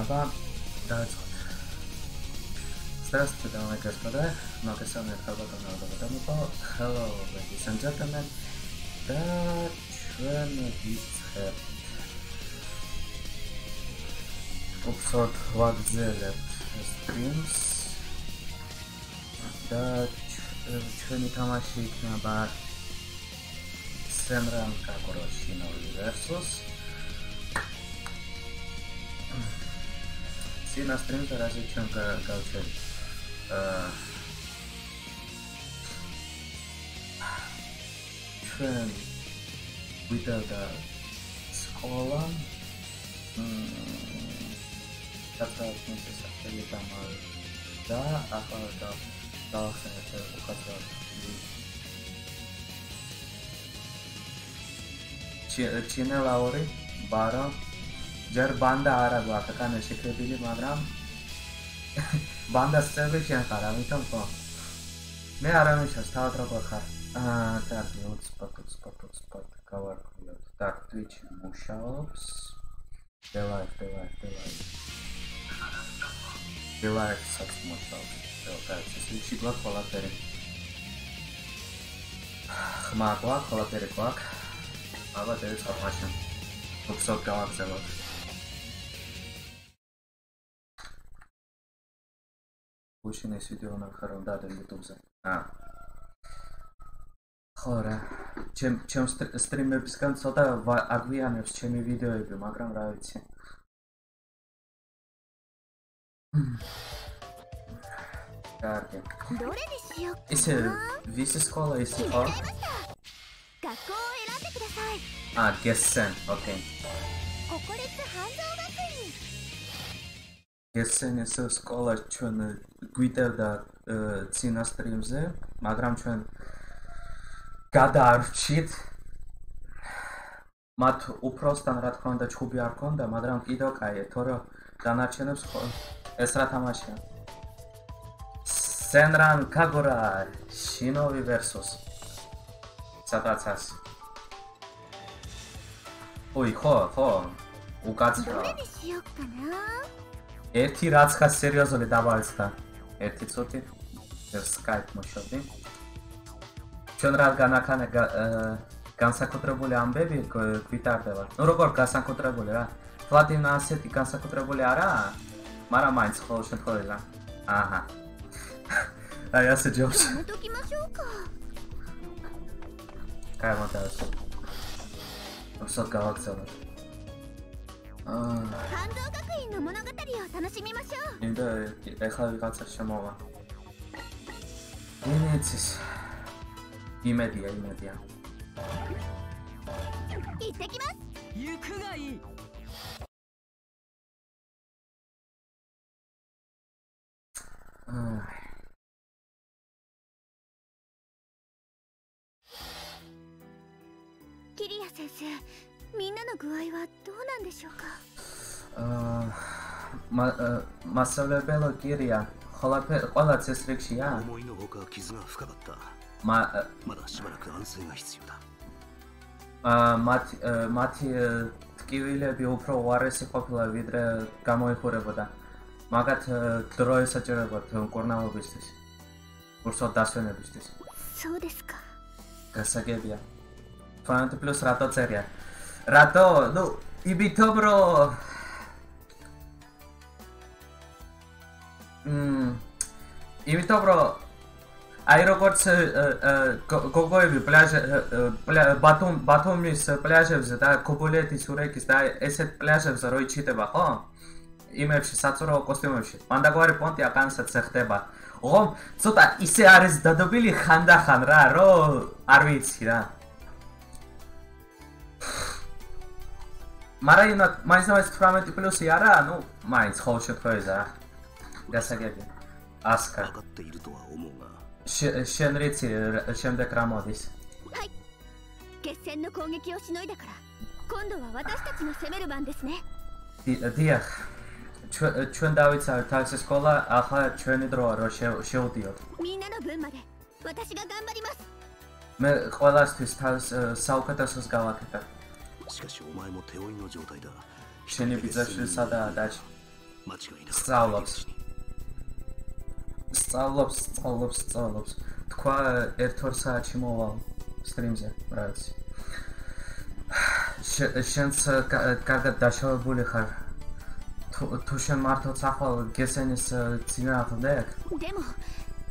აბა დაიწყოთ. Здравствуйте, дамы и господа. Много с вами работа на Адамо. Hello, ladies and gentlemen. Да, ჩვენ ვიცხებ. უბრალოდ ვაგზელებთ streams. და ჩვენი თამაში იქნება Senran Kakoroshi no წინა სტრიმზე რაზეც ჩვენ გავჩერდით. აა ჩვენ ვიდავდა სკოლა საცხოვრებლის სახელი დამაარდა და ახლა დავახსენეთ უკაცრავ ჩინელაური ბარა ჯერ ბანდა არა გვაქვს კანე შეკრებილი მაგრამ ბანდას წევრი შენ ხარ ამიტომ ხო. მე არ ამიშას თავად როგორ ხარ. აა კარგი ოცპოთ ოცპოთ ოცპოთ გავარკვიოთ. და twitch მუშაობს. დელაი დელაი დელაი დელაი საქმე მუშაობს და ეს ისე გვაქვს ყველაფერი. ხმა გვაქვს ყველაფერი გვაქვს. აბა დაიწყო მაშინ. უბრალოდ გავაგზავნოთ უშენ ეს ვიდეო ნახე რომ დადა YouTube-ზე ა ხო რა ჩემ ჩემ სტრიმებისგან ცოტა აგვიანებს ჩემი ვიდეოები მაგრამ რა ვიცი კარგი. ისე ვის სკოლა ისე ხო? 学校を選んでくださいあ、ゲッセン、OK 国立半蔵学院 გესცენეს სკოლა ჩვენ э, გვიტევდა э, წინა სტრიმზე, მაგრამ ჩვენ გადაარჩით მათ უფროსთან რა თქმა უნდა ჩუბი არ ქონდა, მაგრამ კიდევ კაი, თორე დანარჩენებს ეს რა თამაშია. სენრან კაგორა შინოვი versus სადაცას. ой, ხო, ხო. უკაცრავ. ერთი რაცხა სერიოზული დაბალსდა. ერთი წუთი. ეს Skype მოშოდი. ჩვენ რა განახანე განსაკუთრებული ამბები გვიტარდება. ნუ როგორ განსაკუთრებული რა? პლატინა ასეთი განსაკუთრებული არაა? მაგრამ მაინც ხო შემთხვევაში. აჰა. აი ასე ჯობს. გამოდასო. ოსო あ感動学院の物語を楽しみましょう。你的来看刚才什么吗？因为其实一一。行ってきます。行くがいい。キリア先生。みんなの具合はどうなんでしょうかあまマサレベロキリアხოლაფე ყველა წესრიგშია? მოინოგა კიზნა ფკაბატა. მა მადა შიბარაკ ანსენგა ჰიციოდა. აა მათი მათი ტკივილები უფრო უარესი ყოფილა ვიდრე გამოიხურებოდა. მაგათ დრო ესაჭერებათ კორნავობისთვის. ურსო დასვენებისთვის. სო დესკა. გასაგებია. ფანტ პლუს რატო წერია? რატო? ნუ იბითობ რო მმ იბითობ რო აი როგორც გოგოები პლაჟ ბათუმ ბათუმის პლაჟებზე და კობოლეთის ურეკის და ესეთ პლაჟებზე რო იჩიტება ხო? იმებში საწურავო კოსტიუმებში. მანდაგვარი პონტი აკანსაც ხდება. ო, ცოტა ისე არის დადობილი ხანდახან რა, რო არ ვიცი რა. მაგრამ ინა მაინც მაინც 18 პლუსი არა, ну, მაინც ხო შეხვეზე რა. გასაგები. ასკა. შენ რიცი შემდეგ რა მოდის? ჰაი. გესენ ნო კონგეკი ო შინოიდა კარა. კონდო ვა ვატაშტაჩი ნო სემერუ ბან დესნე. დიახ. ჩვენ დავიცავთ ეს სკოლა, ახლა ჩვენი დროა რომ შევდიოთ. მინა ნო ბუნ მადე. ვატაში გა გამბარიმას. მე ყველასთვის თავს საუკეთესოს გავაკეთებ. しかしお前も手負いの状態だ შენი ბიძაშვილი სადაა დაჩი? სწავლობს. სწავლობს, სწავლობს, სწავლობს. თქვა ერთ-ორ საათში მოვალ სტრიმზე, რაც. შენც კარგად დაშავებული ხარ. თუ შენ მართლაც ახალ გესენის ძინააღმდეგ? დემო,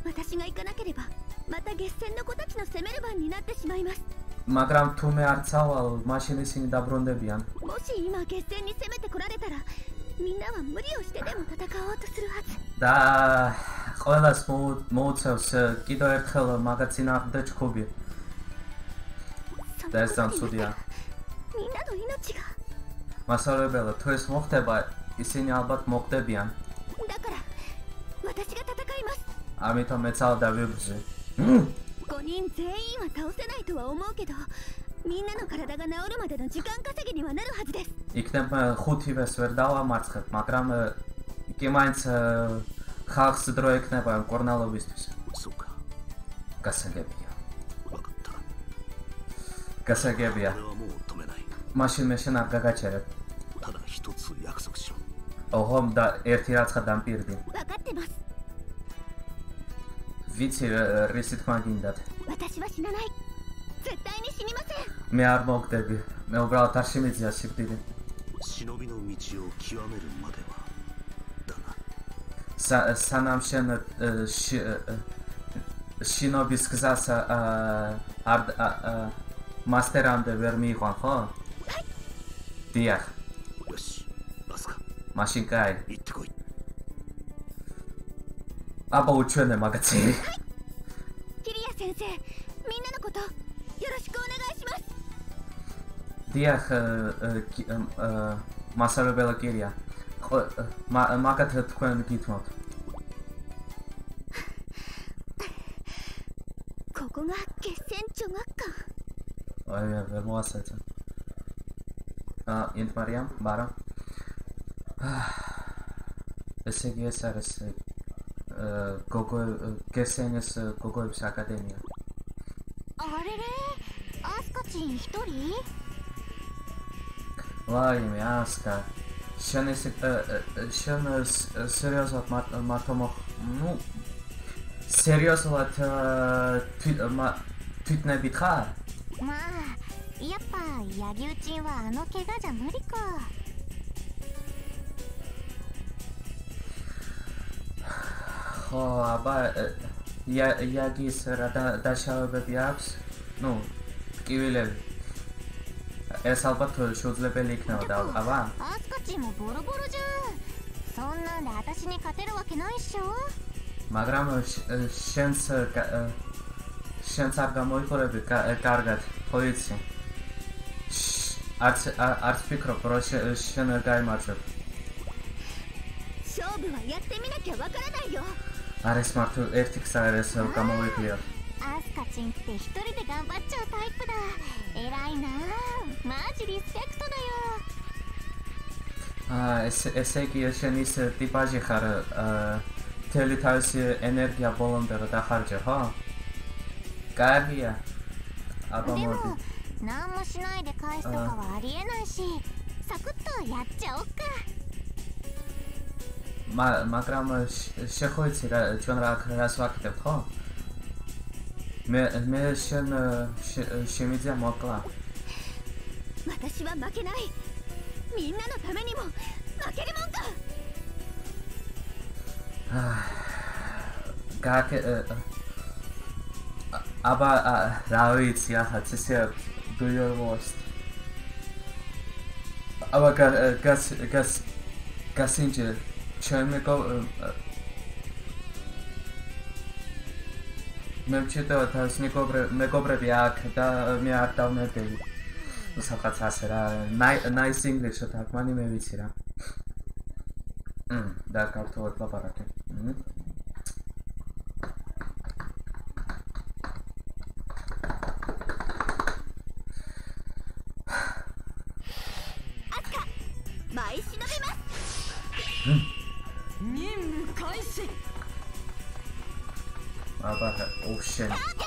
私が行かなければまたゲッセンの子たちの攻める番になってしまいます。 მაგრამ თუ მე არ წავალ, მაშინ ისინი დაბრუნდებიან. もし今ゲッセンに攻めてこられたら、みんなは無理をしてでも戦おうとするはず。და ყველას მოუწევს კიდევ ერთხელ მაგაცინააღმდეგ ჩხუბი. და ეს სამსუდია. みんなの命が。მასალებელა, თუ ეს მოხდება, ისინი ალბათ მოხდებიან. だから、私が戦います。ამიტომ მეც ალ დავიბრძე. 5人全員は倒せないとは思うけどみんなの体が治るまでの時間稼ぎにはなるはずです იქნებ ხუთივეს ვერ დავამარცხებ მაგრამ კი მაინც ხალხს დრო ექნება კორნალოვისთვის სუკა გასაგებია გასაგებია მაშინ მე შენ არ გაგაჩერებ თანა 1つ約束しろ ოღონდ და ერთი რაცხა დამპირდი 分かってます ვიცი რისი თქმა გინდათ. მე არ მოგდები. მე უბრალოდ არ შემიძლია სიკვდილი. სანამ შენ შინობის გზას არ მასტერამდე ვერ მიიყვან, ხო? დიახ. მაშინ კაი. 行ってこい。アバをチュエネマガチキリア先生みんなのことよろしくお願いしますディアフマサルベラキリアママカテトコエンギトマトここが決戦女学館あいや、ベモアセツ。あ、イントマリアン、バラ。はあ。ესე იგი ეს არის Gogol, Gessen ist Gogolbs Akademie. あれれアスカチン一人 Wow, Jimmy, Aska. Schönes, äh, schönes, seriöser Mat Matomoch. Ну, серьезного тут не битха. まあ、やっぱ柳生ちんはあの怪我じゃ無理か。ხო, აბა იაგის რა დაშავებები აქვს? ნუ, ტკივილები. ეს ალბათ შეუძლებელი იქნება და აბა? アスカチもボロボロじゃん。そんなんで私に勝てるわけないっしょ。მაგრამ შენს შენს არ გამოიყურები კარგად, პოლიცი. არც არც ფიქრობ, რომ შენ გაიმარჯვებ. 勝負はやってみなきゃわからないよ。 არის მართლა ერთი ქსა არის გამოვიყია. ასკაჩინって一人で頑張っちゃうタイプだ。偉いな。マジリスペクトだよ。აა ეს ესე იგი შენ ის ტიპაჟი ხარ აა თელი თავისი ენერგია ბოლომდე რა დახარჯე ხო? კარგია. აბა მოდი. 何もしないで返すとかはありえないし、サクッとやっちゃおっか。 მაგრამ შეხვეცი რა ჩვენ რა რას ვაკეთებ ხო? მე მე შენ შემიძლია მოკლა. 私は負けない。みんなのためにも負けるもんか。გაკე აბა რა ვიცი ახლა ესე do your worst აბა გას გას გასინჯე ჩემ მეკო მე ვჩიტო თავს მეკობრები აქ და მე არ დავნებდები სადღაც ასე რა nice english და მანი მე ვიცი რა. მ და ქართულად ლაპარაკე მ მაი შინობი მას 任務開始 Aber Ocean. Oh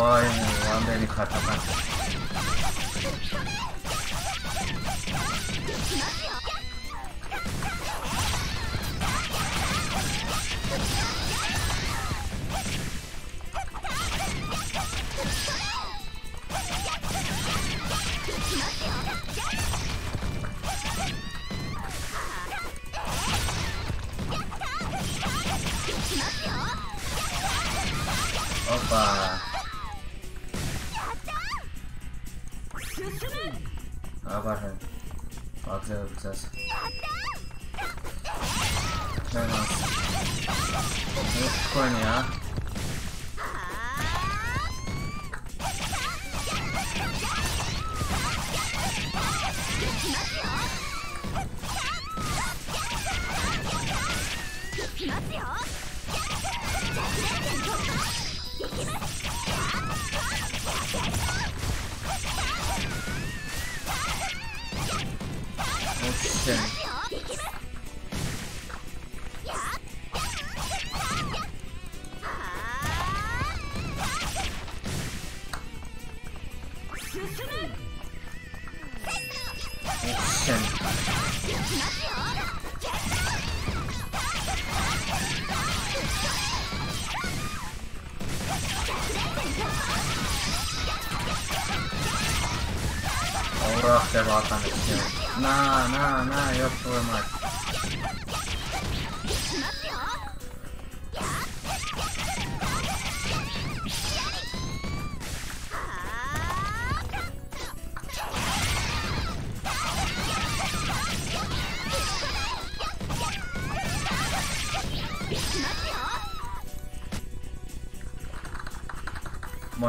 おいもうワンデーに勝たないオッパー Ой, რამდენი ხართ ახლა? მოიცა რაია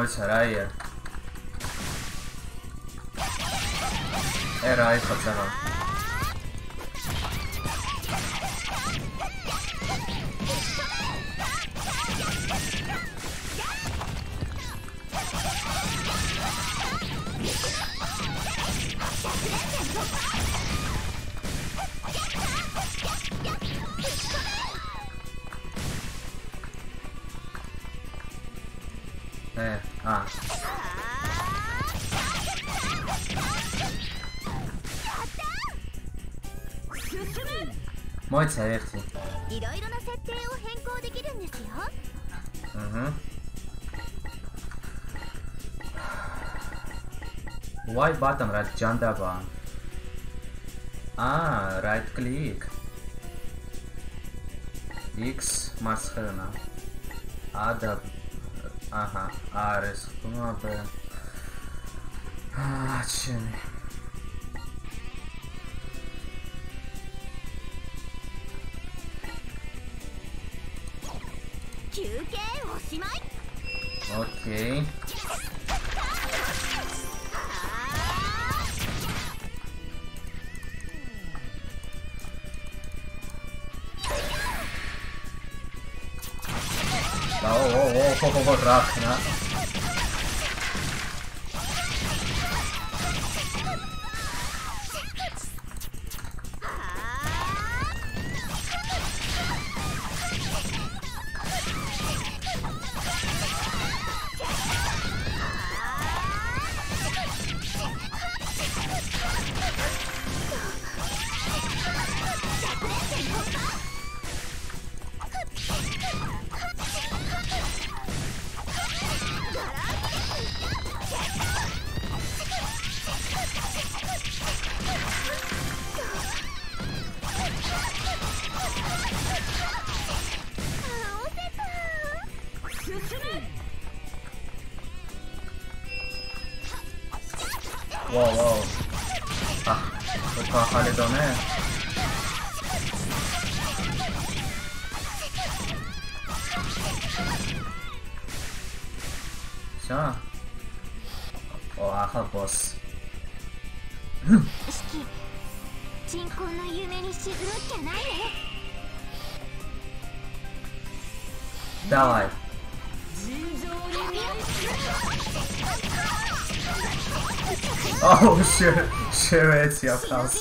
Sarai Why button right jump that one Ah, right click. X must have now. Ada. Aha, R is. Come on, Ah, chimney. Tá, ó, ó, ó, ó, ó, ó, ó, ó, ó, ó, ó, ó, oh, შეეცია ხალხს さあ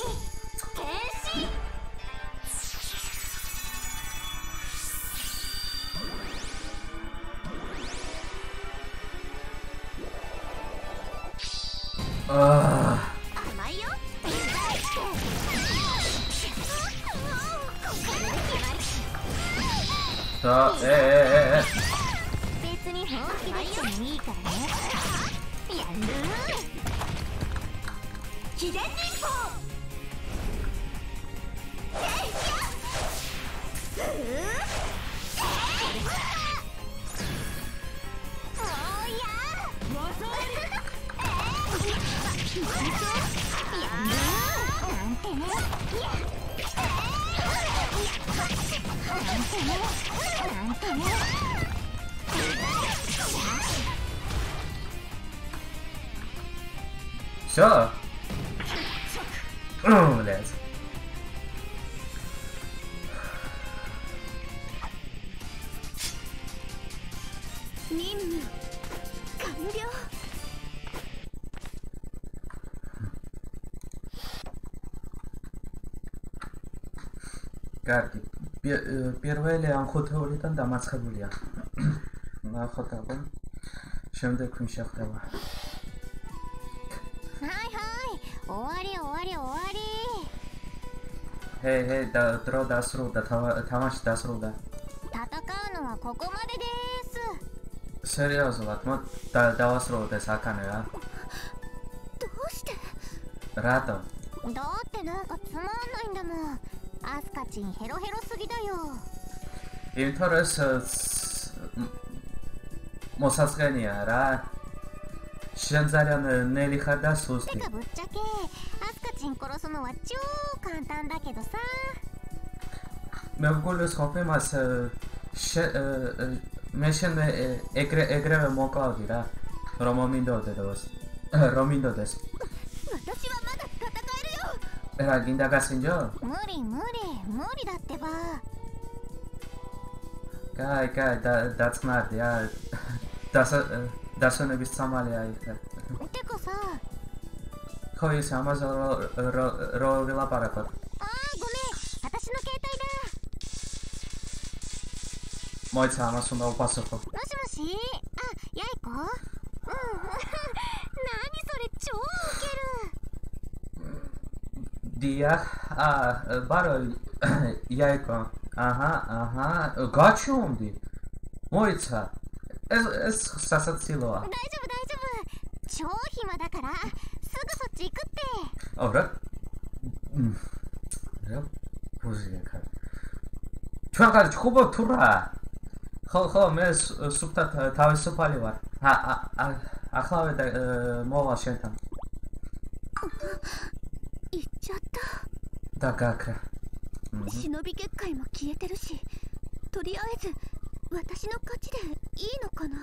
პირველი ამ ხუთეულიდან დამარცხებულია. ნახოთ ახლა. შემდეგ ვინ შეხვდება. ჰაი ჰაი, ორი ორი ორი. ჰეი ჰეი, და დრო დასრულდა, თამაში დასრულდა. 戦うのはここまでです。სერიოზულად, მო დავასრულოთ ეს აქანე რა. どうして？რატო? だってなんかつまんないんだもん。アスカチンヘロヘロすぎだよ იმიტომ რომ მოსასყენია რა. შენ ძალიან ნელი ხარ და て სუსტი. かぶっちゃけアスカチン殺すのは超簡単だけどさ მე მგონს ხოფე მას მე შენ ეგრე ეგრევე მოკავდი რა. რომ მომინდოდეს. რომ მინდოდეს. 내가 린다 같은 줄. 무리 무리 무리 다때 봐. Guy, guy, that, that's mad, yeah. That's, uh, that's gonna be Somalia, I think. こういうし、アマゾンロロローラパラコ。ああ、ごめん、私の携帯だ。もう一度、アマゾンのパソコン。もしもし、あ、やいこ。うん、何それ、超ウケる。დიახ, ა ბარო იაიკო. აჰა, აჰა, გაჩუმდი. მოიცა. ეს ეს სასაცილოა. 大丈夫大丈夫超暇だからすぐそっち行くって ო რა? მ. რა? ბუზია ხარ. ჩვენ ხარ ჩხუბო თუ რა? ხო ხო მე სუფთა თავისუფალი ვარ. ა ა ახლავე და მოვა შენთან. 行っちゃった。だから、忍び結界も消えてるしとりあえず私の勝ちでいいのかな。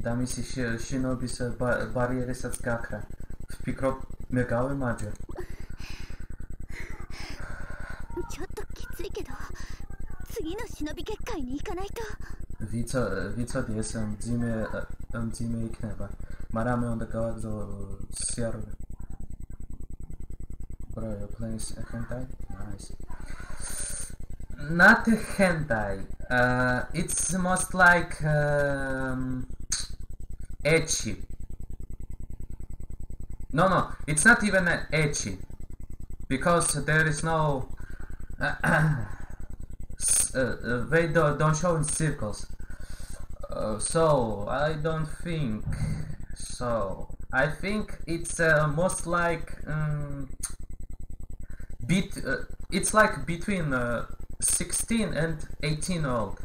だみしし忍びさババリエレサツガクラスピクロメガウマジュ。ちょっときついけど次の忍び結界に行かないと。Wie co, wie co jest, zimy, zimy i kneba. Maramy on. Bro, you're playing hentai? Nice. Not a hentai. Uh, it's most like um, ecchi. No, no, it's not even ecchi. Because there is no... uh, uh, they do, don't show in circles. Uh, so, I don't think so. I think it's uh, most like... Um, uh, it's like between uh, 16 and 18 old.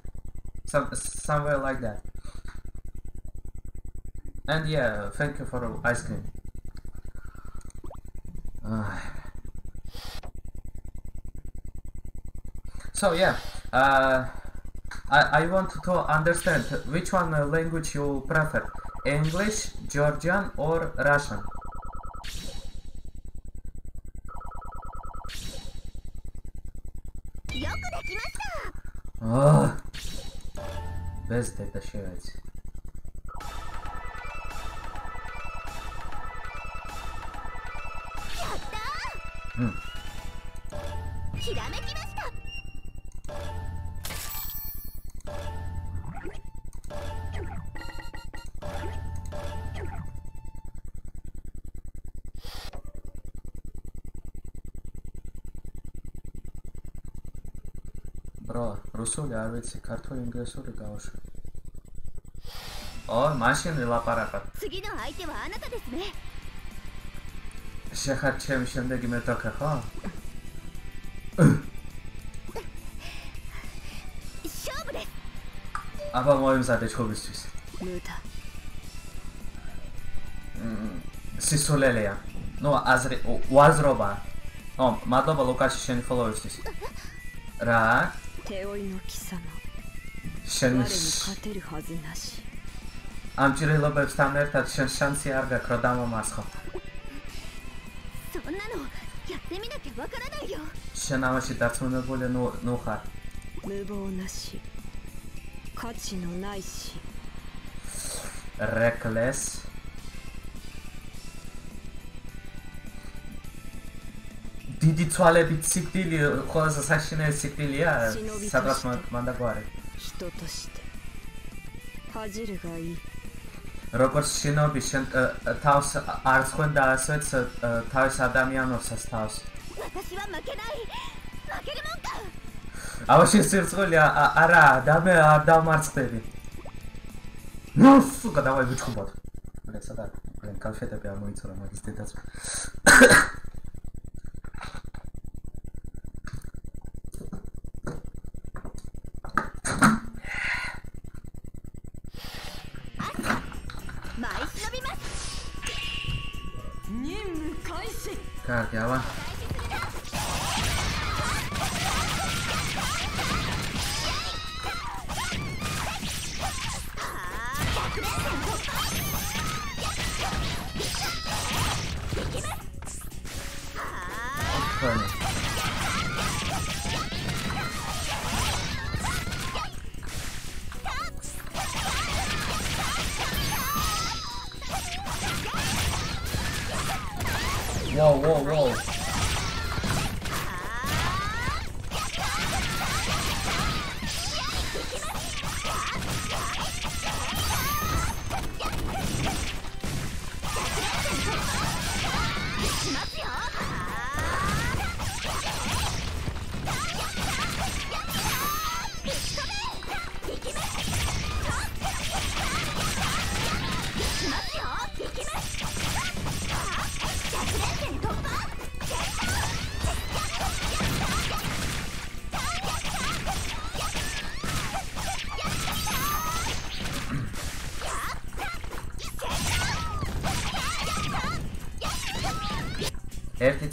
Some somewhere like that. And yeah thank you for the ice cream. Ah. so yeah uh, I, I want to understand which one uh, language you prefer English Georgian or Russian Ugh. Bez detaširac. არ ვიცი, ქართულ-ინგლისური გავაშვა. ო, მაშინ ელაპარაკობ. შეხარ ჩემი შემდეგი მეტოქე, ხო? აბა მოიმზადე ჩხუბისთვის. მუთა. სისულელეა. ნუ აზრი უაზრობა. ო, მადლობა ლუკაში შენი ფოლოვერისთვის. რა? თეოი ნო კისამა. შენ ხატერი ხაზი ნაში. ამ ჭრილობებთან ერთად შენ შანსი არ გაქვს რომ დამომარცხო. そんなのやってみなきゃわからないよ შენავაში დარწმუნებული ნუ ნუ ხარ 無 დიდი ცვალებით სიკვდილი ყველაზე საშინელი სიკვილია სადღაც მანდაგვარი. როგორც შინობი შენ თავს არ ხვენდა ასეც თავის ადამიანებსაც თავს. აბა შესერწყული არა დამე არ დამარცხდები. ნუ სუკა დავაი ვიჩხუბოთ. მე სადაა? მე კაფეტები არ მოიწორა მაგის დედაც.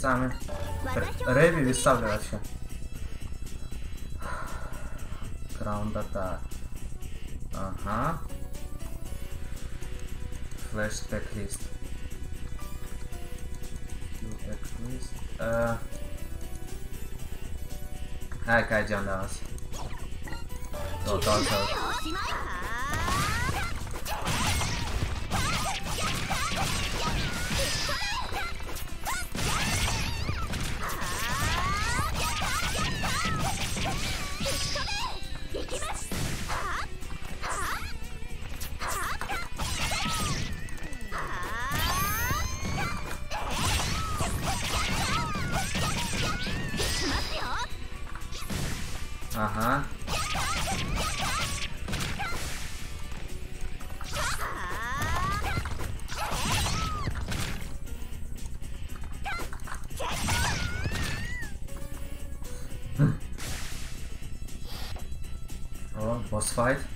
ერთი წამი რები ვისწავლე side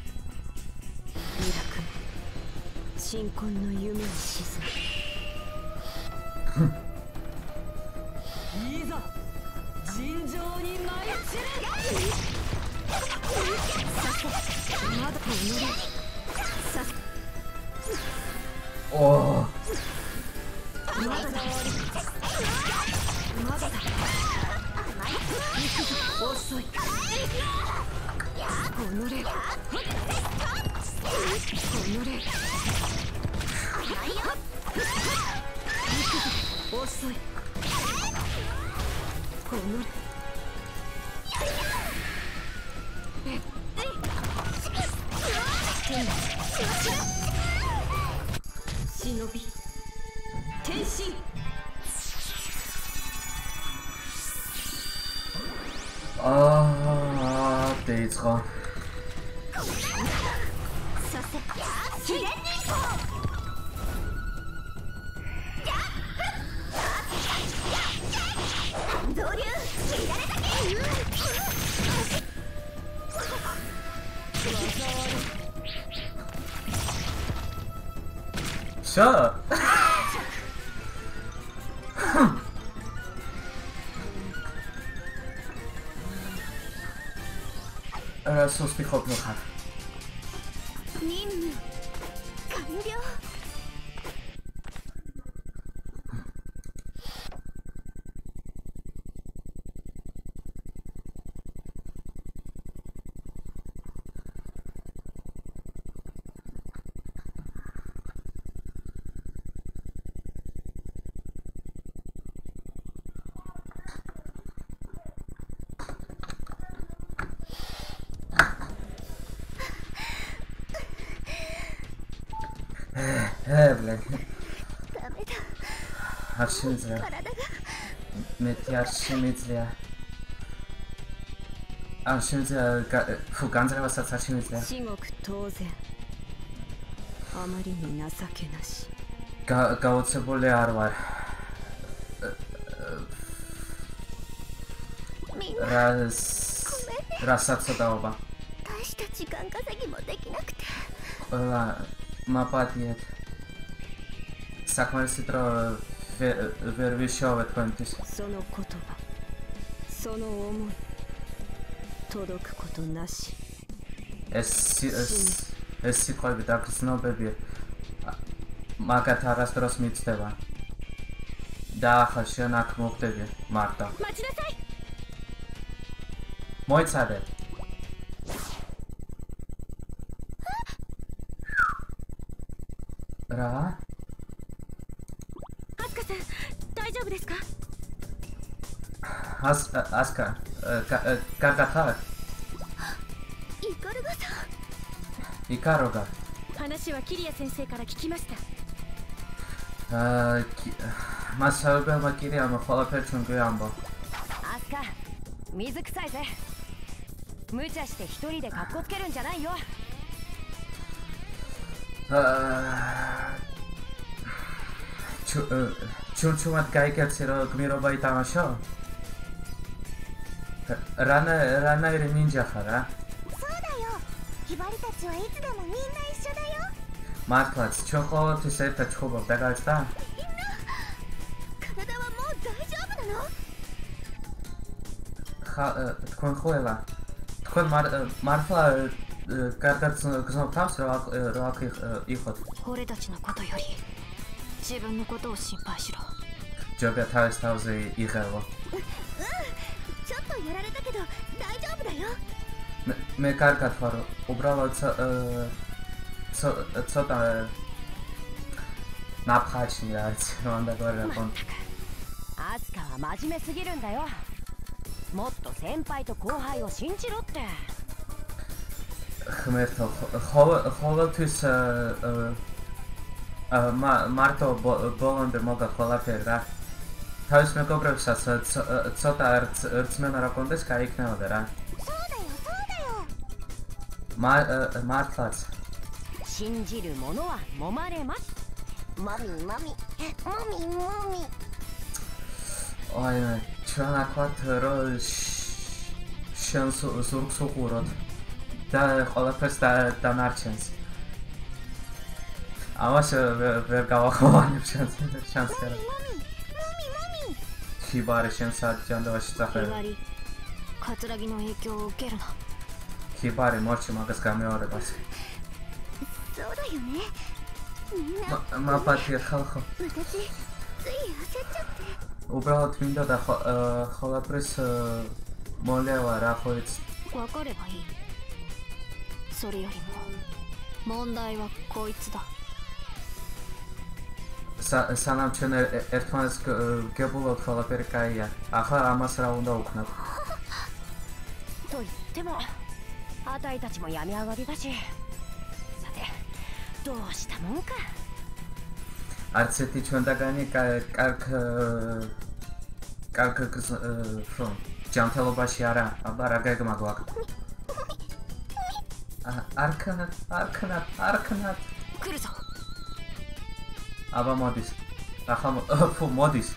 れ。遅い。この。ああ、デイツか。Schussmikroben noch hat. არ შემიძლია მეტი არ შემიძლია არ შემიძლია ფუ განძრავასაც არ შემიძლია სიგოკ თოზე ამარი ნასაკენაში გაოცებული არ ვარ. რას რასაცოდაობა დაშტაჩი განკაზაგი მოდეკინაკთ ყველა მაპატიეთ. საკმარისი დრო ვერ ვიშოვე თქვენთვის. სონო კოტობა. სონო ომო. თოდოკ კოტო ნაში. ეს ეს ეს სიტყვები და გრძნობები მაგათ არასდროს მიცდება. და ახლა შენ აქ მოხდები, მარტო. მოიცადეთ. casca. Uh, ca uh, Kazakar. Ikaruga. 話はキリア先生から聞きました。Uh, que... Mas sabe ma Kiriyama, fala perto de Guyamba. Asuka, mizu kusai ze. Mucha shite hitori de kakko tsukeru njanai yo. Uh... Chu... Uh... Chu chumat gai katsiro. რანა რანაირი ნინჯა ხარ რა? そうだよ。ヒバリたちはいつでもみんな一緒だよ。 მართლაც ჩვენ ყოველთვის ერთად ჩხუბობ და გაიცდა? 体はもう大丈夫なの? ხა თქვენ ყველა თქვენ მართლა კარგად გზნობ თავს რა რა იყოთ? 俺たちのことより自分のことを心配しろ ჯობია თავის თავზე იღელო. やられたけど大丈夫だよ。メカカファロ、オブラワツァ、タ、ナプハチにあつ、ワンダガラコン。アスカは真面目すぎるんだよ。もっと先輩と後輩を信じろって。ハメト、ホートス、マルト、ボーンでもがホラペラ。თავის მეგობრებსაც ცოტა რწმენა რა კონდეს გაიქნებოდა რა. მართლაც. შინჯირუ მონო ვა მომარემას. მამი, მამი, მამი, მამი. აი, ჩვენ აკვათ რო შენს ზურგს უყუროთ და ყველაფერს დანარჩენს. ამას ვერ გავახოვანებ შანსს შანსს რა. そうだよそうだよ მართლაც 信じる者は揉まれますマミマミマミマミ აი ჩვენ აქვთ რო შენს ზურგს უყუროთ და ყველაფერს დანარჩენს ამას ვერ გავახოვანებ შანს შანს რა ქიბარი შენს აჯანდავაში წახერ კაცრაგი ნო ექიო უკერნა ქიბარი მოჩი მაგას გამეორებას მაპატი ხალხო უბრალოდ მინდა და ხოლაფრის მოლევა რა ხო იცი わかればいいそれよりも問題はこいつだ სანამ ჩვენ ერთმანეთს გებულობთ ყველაფერი კაია. ახლა ამას რა უნდა ვქნათ? と言ってもあたいたちも病み上がりだしさてどうしたもんか არც ერთი ჩვენდაგანი კარგ კარგ ფრონ ჯანთელობაში არა აბა რა გეგმა გვაქვს არქანატ არქანატ არქანატ კურზო აბა მოდის. ახლა ფუ მოდის.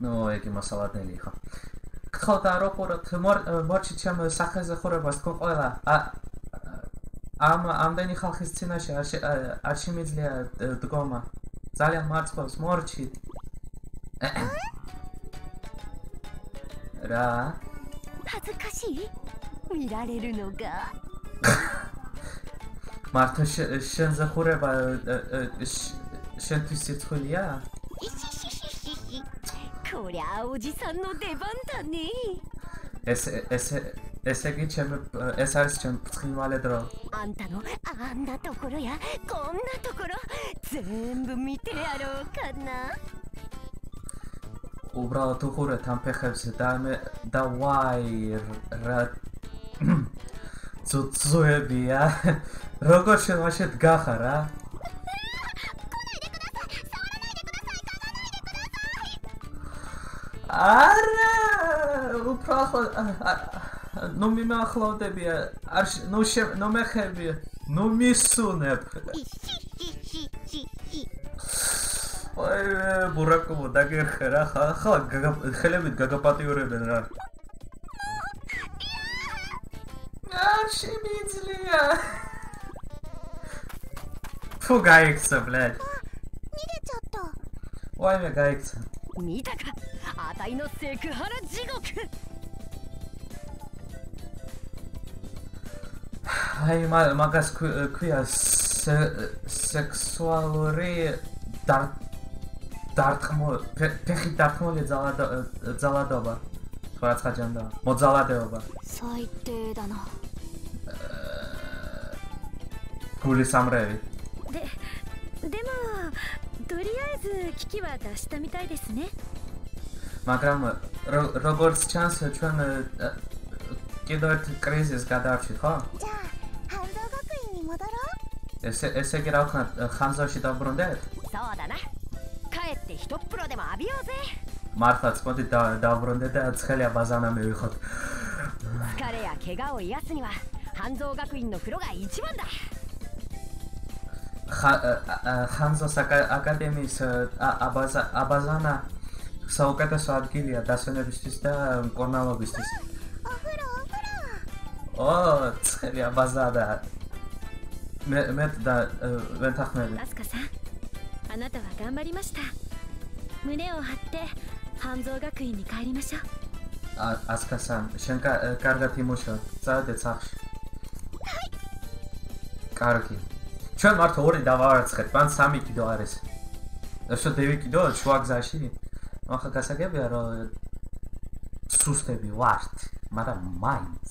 ნო ეგ მასალადელი ხა გთხოვთ არ ოყუროთ მორჩი ჩემ სახეზე ხურებას თქო ყველა ამ ამდენი ხალხის წინაშე არ შემიძლია დგომა. ძალიან მარცხობს მორჩი რა 恥ずかしい見られるのが მართლა შენ ზახურება შენთვის სიცხულია? こりゃおじさんの出番だね ეს ეს ესე იგი ჩემ ეს არის ჩემ ფრთხილმალე დრო あんたのあんなところやこんなところ全部見てやろうかな უბრალოდ უხურეთ ამ ფეხებს და მე და ვაი რა ზუზუებია როგორ შემაშეთ გახარ რა? არა უბრალოდ ნუ მიმახლავდებია არ ნუ ნუ მეხები ნუ მისუნებ აი ბურაკო დაგერხე რა ხა ხა ხელებით გაგაპატიურებენ რა. არ შემიძლია? ფუ გაიქცა ბლედ მიგეჩოთო ვაიმე გაიქცა. მიდა კა ატაი ნო სეკჰარა ჯიგოკ აი მაგას ქვია სექსუალური დარტყმო ფეხი დარტყმული ძალადობა რა ცხაჯანდა მოძალადეობა საიტედანა გული სამრევი ででもとりあえず危機は脱したみたいですね მაგრამ როგორც ჩანს ჩვენ კიდევ ერთ კრიზისს გადავარჩით ხო? ესე ესე კი რა ვქნა ხანზოში დაბრუნდეთ? そうだな 帰って一プロでも浴びようぜ მართლაც მოდი დაბრუნდეთ და ცხელი აბაზანა მივიხოთ 疲れや怪我を癒すには半蔵学院の風呂が一番だ ხანზოს აკადემიის აბაზა აბაზანა საუკეთესო ადგილია დასვენებისთვის და მკურნალობისთვის. ო, ცხელი აბაზადა. მე მე და ვენთახმელი. ასკასა. あなたは頑張りました。胸を張って半蔵学院に帰りましょう。あ、ასკასა, შენ კარგად იმუშავე. წავედე სახში.はい。კარგი. ჩვენ მართო ორი დავარცხეთ, მან სამი კიდო არის. ესო დევი კიდო შუა გზაში. ახლა გასაგებია რომ სუსტები ვართ, მაგრამ მაინც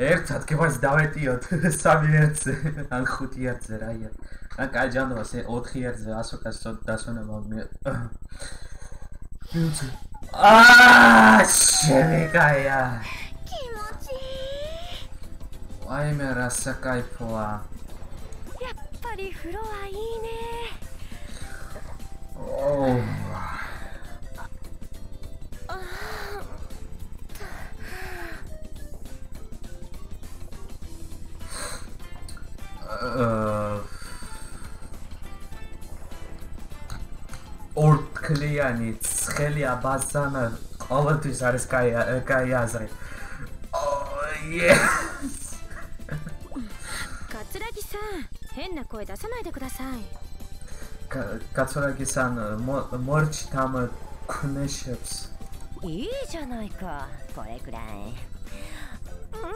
ერთად გებას დავეტიოთ სამი ერთზე, ან ხუთი ერთზე რაია. რა კაი ჯანდობა სე 4000-ზე 100-ს დასვენება მე მიუწე აა შევეკაია აი მე რა საკაიფოა やっぱり風呂はいいね Oh. Uh. ჭრიანი, ცხელი აბასთან ყოველთვის არის კაი კაი აზრი. yes. 桂木さん、変な声出さないでください。か、桂木さん、も、もちたま、くねしょつ。いいじゃないか、これくらい。うん。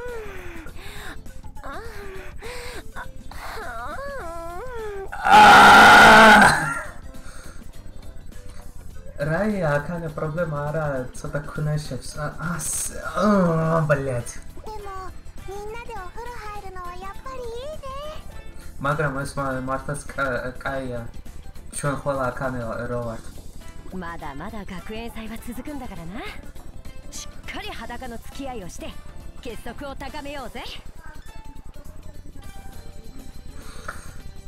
あ。あ。あ。あ。Рая, Акана, проблема, Ара, что так наше все. А, с... О, блядь. Магра, мы с Марта с Кая. Чон Хола, Акана, Ровард. まだまだ学園祭は続くんだからなしっかり裸の付き合いをして結束を高めようぜ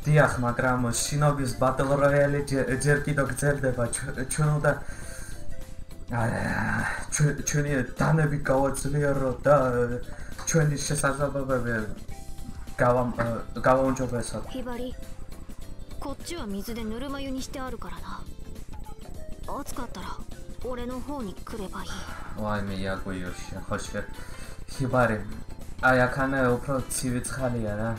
დიახ, მაგრამ შინობის ბატლ როიალი ჯერ კიდევ გრძელდება. ჩვენ უნდა აა ჩვენი დანები გავაძლიერო და ჩვენი შესაძლებლობები გავამ გავაუნჯობესო. ჰიბარი こっちは水でぬるま湯にしてあるからな暑かったら俺の方に来ればいい ვაიმე იაგვიოში ხოშე ჰიბარი აი ახანა უფრო ცივი ცხალია რა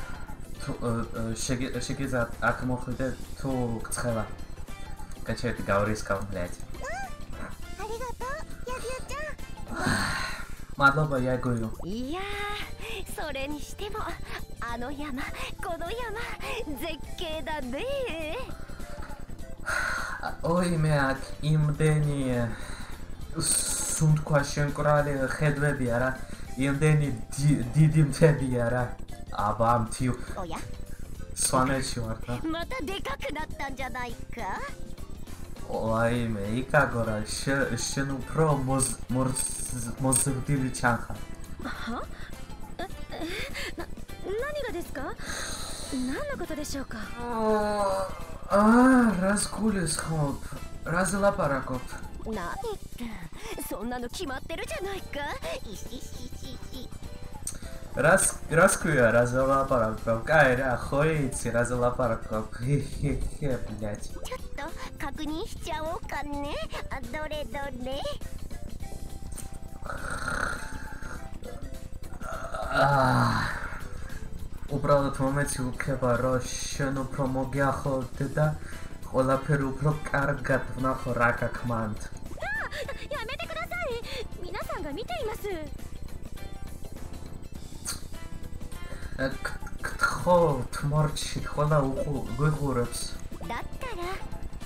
შეგიძლია აქ მოხვიდე თუ გცხელა კაჩეთი გავრისკავ ბლეთ მადლობა იაგოიო いやそれにしてもあの山この山絶景だね ოი მე აქ იმდენი სუნთქვა შენკრალი ხედვებია რა იმდენი დიდი მთებია რა Aber am Tio. Sonne Shimarta. Mata dekak nattan janai ka? Ой, мейка гора, ще, ще ну про моз, морз, морзовдили чанха. Ага? 何がですか何のことでしょうかああ、ラズクリスホップ、ラズラパラコップ。何って、そんなの決まってるじゃないか。いしししし。რას რას ქვია რა ზალაპარაკობ? კაი რა, ხო იცი რა ზალაპარაკობ. ბიჭ. ちょっと確認しちゃおうかね。どれどれ。უბრალოდ მომეცი უქება რომ შენ უფრო მოგიახლოვდე და ყველაფერი უფრო კარგად ვნახო რა გაქმანთ. やめてください。皆さんが見ています。გთხო თმორჩი ხოლა უყუ გვიღურებს. დაკარა.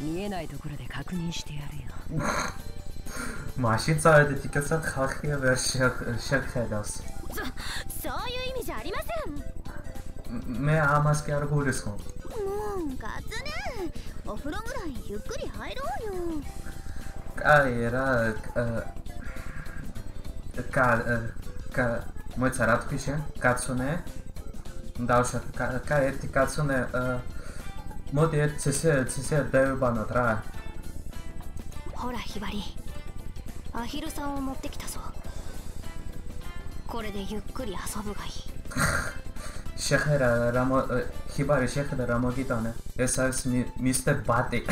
მიენაი დოგურადე გაგნიშტი არიო. მაშინ წავედი ტიკეტსაც ხალხია ვერ შეგხედავს. სოიუ იმიჯი არიმასენ. მე ამას კი არ გულისხმობ. მომ გაწნე. ოფრონგურაი იუკური ჰაიროიო. კაი რა კა კა მოიცა რა თქვი შენ? გაცუნე? დავშა კაი ერთი კაცუნე მოდი ერთ ცესე ცესე დაებანოთ რა. ほらひばり。アヒルさんを持ってきたぞ。これでゆっくり遊ぶがいい。შეხედა რა ხიბარი შეხედა რა მოგიტანა ეს არის მისტერ ბატი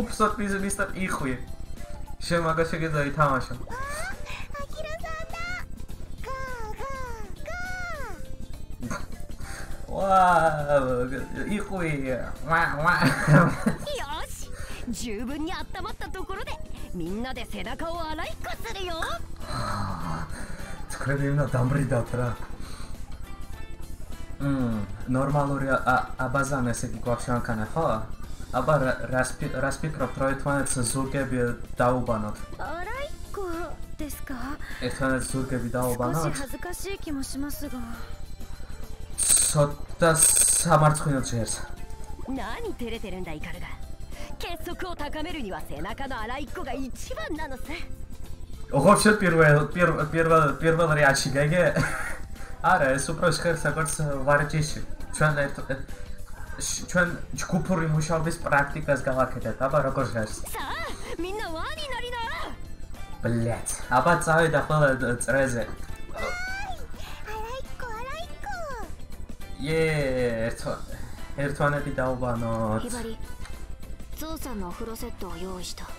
ოფსოთ მიზ მისტერ იხვი შენ მაგას შეგეძლო ითამაშო 行くいわわよし。十分に温まったところでみんなで背中を洗いこするよ。疲れるようなダンブリだったら。うんノーマルリアアバザネセキコアシャンカネハアバラスピクロプロイトワネツズウケビダウバノト洗いっですか？エトワネツズウケビダウバノト恥ずかしい気もしますが。ცოტა სამარცხინო ჭერს. 何照れてるんだイカルが。結束を高めるには背中の洗いっこが一番なのさ。ოღონდ პირველ პირველ პირველ რეაქცი გეგე არა ეს უფრო შეხერ საკურს ვარჯიში ჩვენ ერთ ჩვენ ჯგუფური მუშაობის პრაქტიკას გავაკეთეთ აბა როგორ ჟღერს მინა ვანი ნარინა ბლეთ აბა წავი და ხოლა წრეზე エーイエルトアネティダオバのひばりゾウさんのお風呂セットを用意した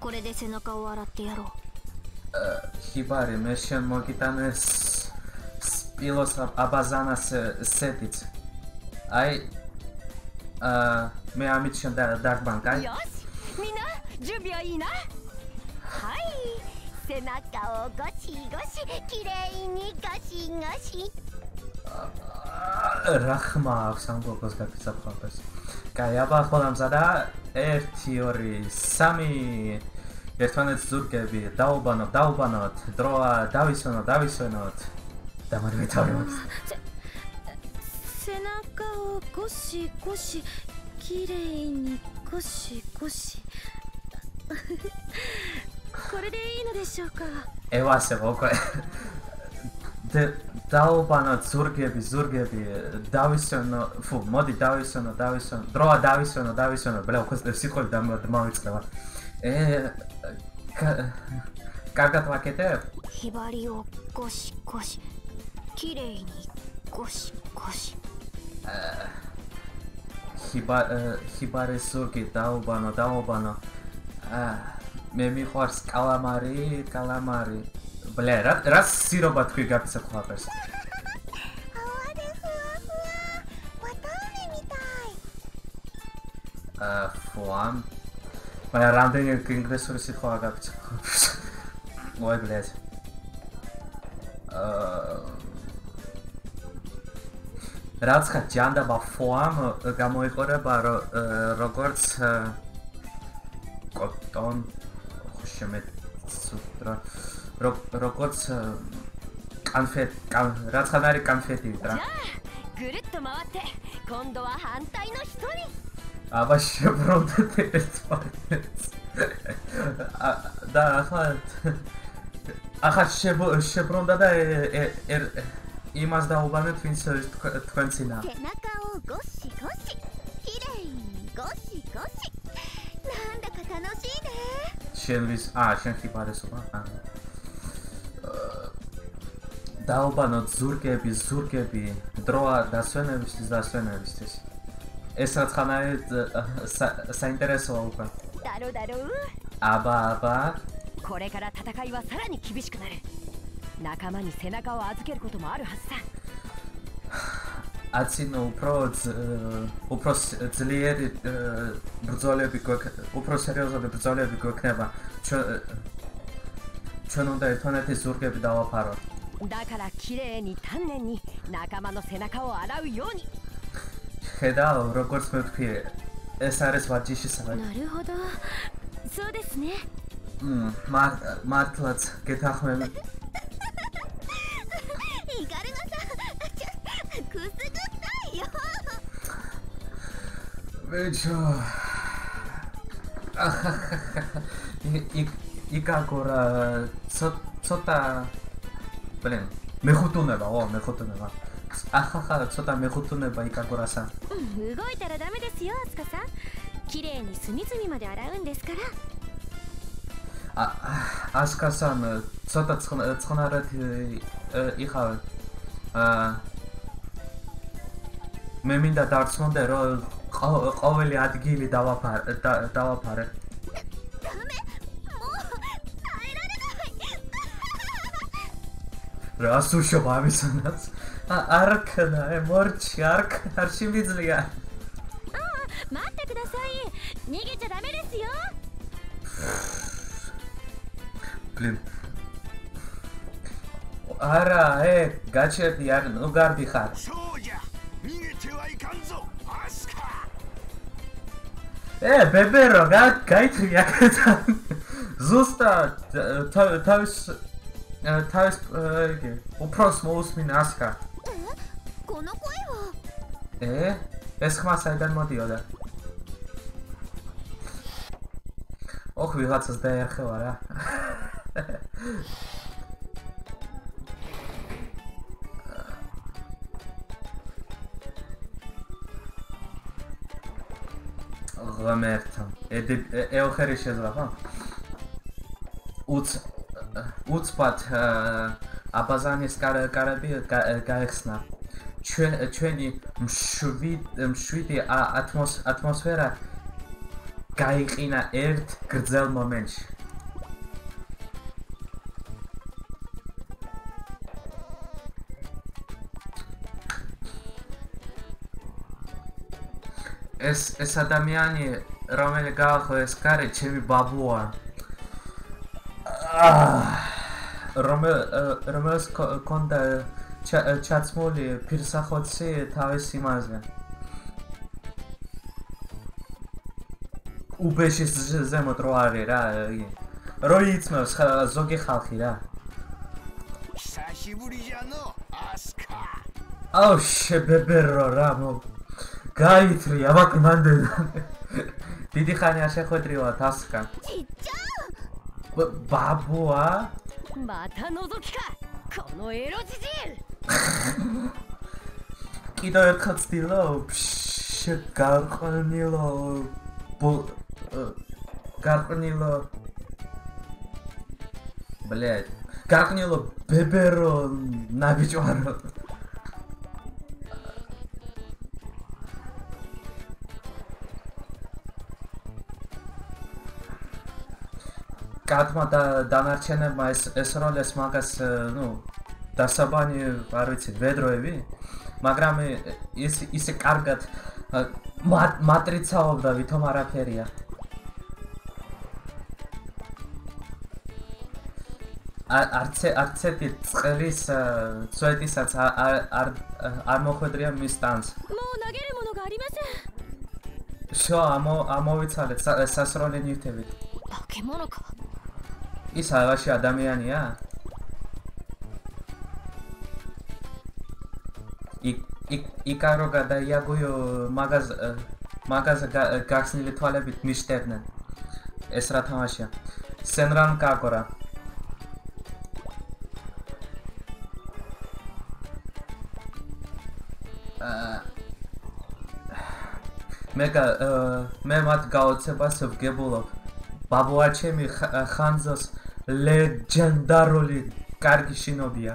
これで背中を洗ってやろう Хибари, мы еще могитаны с пилос абазана сетить. Ай, мы амичен дарбанк, ай? Ёс, мина, джуби ай на? Хай, 背中をゴシゴシきれいにゴシゴシ。რა ხმა აქვს ამ გოგოს გაკეთებას კაი აბა ხოლმე მზადა 1 2 3 ერთმანეთს ზურგები დაუბანოთ დაუბანოთ დროა დავისვენოთ დავისვენოთ და მერე თავი 背中をゴシゴシきれいにゴシゴシこれでいいのでしょうかევასე მოკლე დაუბანო ზურგები, ზურგები, დავისონო, ფუ, მოდი დავისონო, დავისონო, დროა დავისონო, დავისონო, ბლა, უკვე სიტყვები დამოვიწყება. ე კარგად ვაკეთებ? ჰიბარიო გოში, გოში. კირეინი გოში, გოში. ჰიბა ჰიბარეს ზურგი დაუბანო, დაუბანო. აა მე მიყვარს კალამარი, კალამარი. ბლე, რა რა სირობა თქვი გაფიცე ხვალებს. აა ფუამ. მაგრამ რამდენი ინგლისური სიტყვა ხვალებს. მოი ბლე. აა რაცხა ჯანდაბა ფუამ გამოიყურება როგორც კოტონ ხშემეთ სუტრა როგორც კონფეტ რაცთან არის კონფეტი რა. გურუტო მავათე. კონდო ვა ჰანტაი ნო ჰიტონი. აბა შებრუნდეთ ერთმანეთს. და ახლა ახლა შებრუნდა და იმას დაუბანეთ ვინც თქვენ წინა. კენაკაო გოში გოში. კირეი გოში გოში. ნანდა კა თანოში ნე. შენ ვის აა შენ ხიბარესობა. აა დაუბანო ზურგები, ზურგები, დროა დასვენებისთვის, დასვენებისთვის. ეს რაცხანაა საინტერესოა უკვე. დარო დარო. აბა აბა. これから戦いはさらに厳しくなる。仲間に背中を預けることもあるはずだ。აცინო უფრო უფრო ძლიერი ბრძოლები გვექნება, უფრო სერიოზული ბრძოლები გვექნება. ჩვენ უნდა ერთმანეთის ზურგები დავაფაროთ. だから綺麗に丹念に仲間の背中を洗うように ხედავ როგორც მეთქვი ეს არის ვაჯიში საერთოდ なるほどそうですね მ მართლაც გეთახმები イガル იგაგორა ცოტა ბლენ მეხუთუნება, ო, მეხუთუნება. ახახა, ცოტა მეხუთუნება იკაგორასა. უგოიტარა დამე დეს იო, ასკასა. კირეინი სუმიცუმი მადე არაუნ დეს კარა. ა ასკასან ცოტა ცხნარად იხავე. აა მე მინდა დარწმუნდე რომ ყოველი ადგილი დავაფარე დავაფარე. რას უშობ ამისანაც? არქნა, მორჩი, არქ, არ შემიძლია. მათე кудасай. ნიგეჭა დამე დესიო. ბლინ. არა, ე, გაჩერდი, არ, ნუ გარდი ხარ. შოჯა. ნიგეჭე ვაი კანზო. ასკა. ე, ბებერო, გაიქრია კეთან. ზუსტად თავის თავის იგი უბრალოდ მოусმინა ასკა. კონო კოევა ე ეს ხმა საიდან მოდიოდა? ოხ ვიღაცას დაერხევა რა. ღამერთა ე ეოხერი შეძლა ხო? უც უცბად აბაზანის კარები გაიხსნა ჩვენ ჩვენი მშვიდ მშვიდი ატმოსფერა გაიყინა ერთ გრძელ მომენტში. ეს ეს ადამიანი რომელიც გაახო ეს კარი ჩემი ბაბუა რომელს კონდა ჩაცმული ფირსახოცი თავის იმაზე. უბეში ზემოთ რო არის რა რო იწმევს ზოგი ხალხი რა. საშიბურიჟანო ასკა. აუ შებებერო რა მო გაითრი აბა მანდე დიდი ხანი არ 바보야? 이럴 컨스틸러 가르코닐러 보... 가르코닐러 блять 가르코닐러 베베론 나비조아로 კატმა და დანარჩენებმა ეს ეს როლეს მაგას ნუ დასაბანი არ ვიცი ვედროები მაგრამ ის ისე კარგად მატრიცაობდა ვითომ არაფერია არც არც ერთი წყლის ცვეტისაც არ არ არ მოხვედრია მის სტანს. შო ამო ამოვიცალეთ სასროლი ნივთებით. პოკემონოკა. ის აღაში ადამიანია? იქ იქ იკარო გადაიაგოიო მაგაზ მაგაზ გახსნილი თვალებით მიშტერნენ. ეს რა თამაშია? სენრან კაკორა. მე მე მათ გაოცებას ვგებულობ. ბაბუაჩემი ხანზოს ლეგენდარული კარგი შინობია.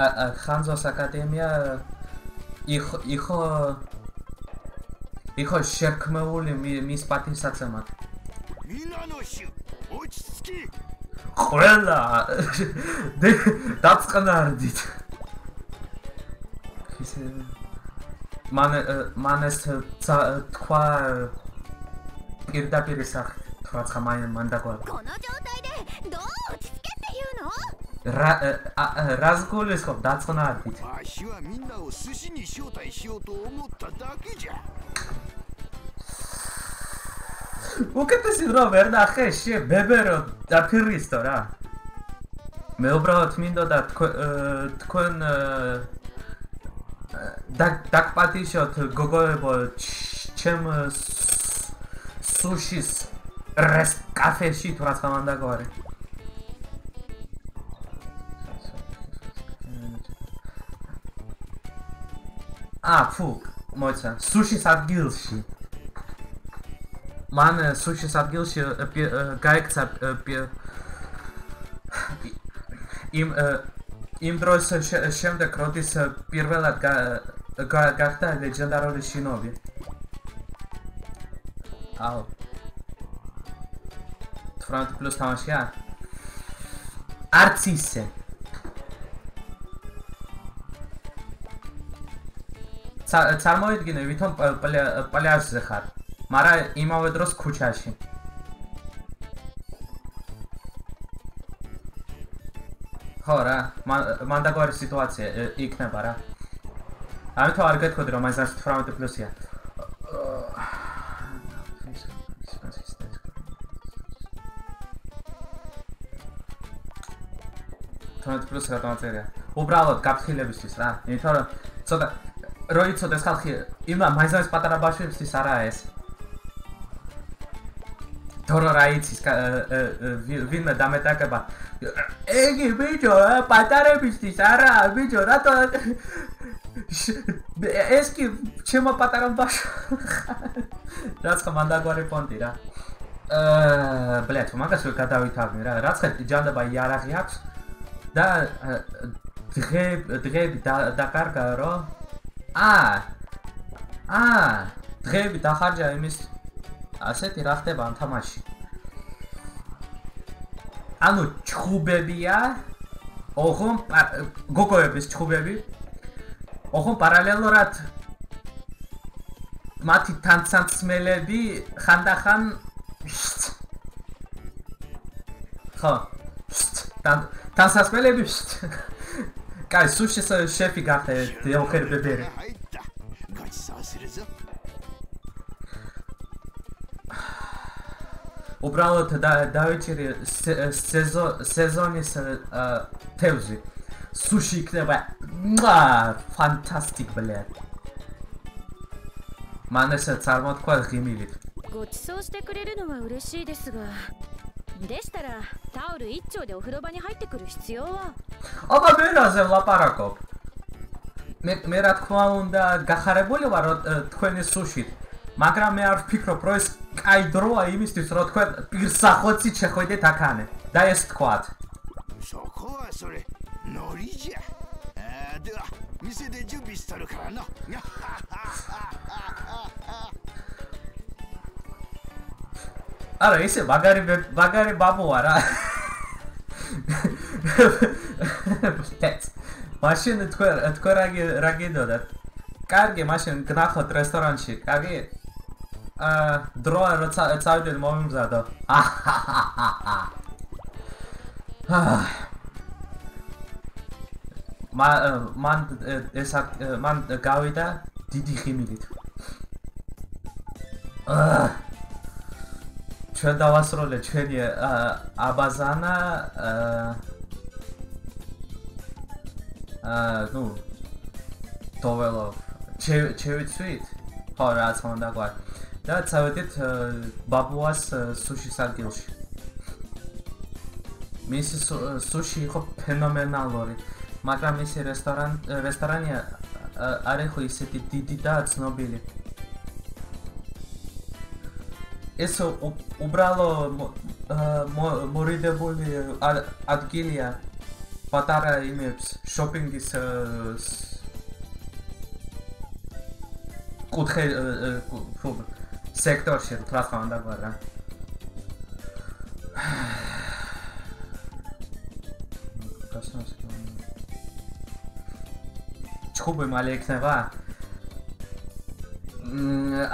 ა ხანზოს აკადემია იხო იხო იხო შექმეული მის პატივსაცემად. მინანოში ოჩსკი ყველა დაწყნარდით ისე მან მან ეს თქვა პირდაპირ სახით რაც ხამაი მან დაგვა. რა რაზგულეს ხო დაწყნარდით აშია მინდა სუში ნის შოთაი შიოტო ომოტა დაკიჯა უკეთესი რა ვერ ნახე შე ბებერო დაფირისტო რა. მე უბრალოდ მინდოდა თქვენ დაკ დაკპატიშოთ გოგოებო ჩემ სუშის რეს კაფეში თუ რაც გამანდა გვარი ა ფუ მოიცა სუშის ადგილში. მან სუშის ადგილში გაიქცა იმ იმ დროს შემდეგ როდის პირველად გახდა ლეგენდარული შინობი აუ. ფრანტ პლუს თამაშია? არც ისე. წარმოიდგინე ვითომ პლაჟზე ხარ მარა იმავე დროს ქუჩაში. ხო რა, მან დაგვარი სიტუაცია იქნება რა. ამიტომ არ გეთქოდი რომ ეს 18 პლუსია. თუნდაც პლუს რა დამწერია. უბრალოდ გაფრთხილებისთვის რა. იმიტომ რომ ცოტა როიცოდეს ხალხი იმა მაიზანის პატარა ბავშვებისთვის არაა ეს. თორე რა იცის ვინმე დამეტაკება ეგი ბიჭო პატარებისთვის არა ბიჭო რატო ეს კი ჩემო პატარა ბაშო რაც ხომ ანდაგვარი პონტი რა. აა ბლეთ მაგას ვერ გადავითარნი რა. რაც ხეთ ჯანდება იარაღი აქვს და დღე დღე დაკარგა რო აა აა დღეები დახარჯა იმის ასეთი რა ხდება ამ თამაში? ანუ ჩხუბებია? ოღონ გოგოების ჩხუბები? ოღონ პარალელურად მათი თანცანცმელები ხანდახან ხო თან თანცანცმელები კაი სუშის შეფი გახდა დეოხერ ბებერი უბრალოდ დავიჭირი სეზონის თევზი სუში იქნება მა ფანტასტიკ ბლედ მან ესე წარმოთქვა ღიმილით ご馳走してくれるのは嬉しいですが でしたらタオル一丁でお風呂場に入ってくる必要は აბა მე რაზე ვლაპარაკობ მე მე რა თქმა უნდა გახარებული ვარ თქვენი სუში მაგრამ მე არ ვფიქრობ, რომ ეს კაი დროა იმისთვის, რომ თქვენ პირსახოცი შეხვედეთ აქანე და ეს თქვათ. შოქოასორე ნორიჯა. ადა, მისე დე ჯუბისტარო კანა. არა, ესე მაგარი მაგარი ბაბოა რა. ტეც. მაშინ თქვენ თქვენ რა გედოდათ? კარგი, მაშინ გნახოთ რესტორანში. კარგი. აა დრო როცა წავიდეთ მომიმზადო მა მან ეს მან გავიდა დიდი ხიმილით. ჩვენ დავასრულეთ ჩვენი აბაზანა აა ნუ დოველო ჩევიცვით? ხო რა თქმა უნდა გვარ და წავედით ბაბუას სუში სარგილში. მისი სუში იყო ფენომენალური მაგრამ მისი რესტორანი რესტორანი არის ხო ისეთი დიდი და ცნობილი. ეს უბრალო მორიდებული ადგილია პატარა იმებს შოპინგის კუთხე სექტორში რა თქმა უნდა გვარა ჩხუბი მალე იქნება?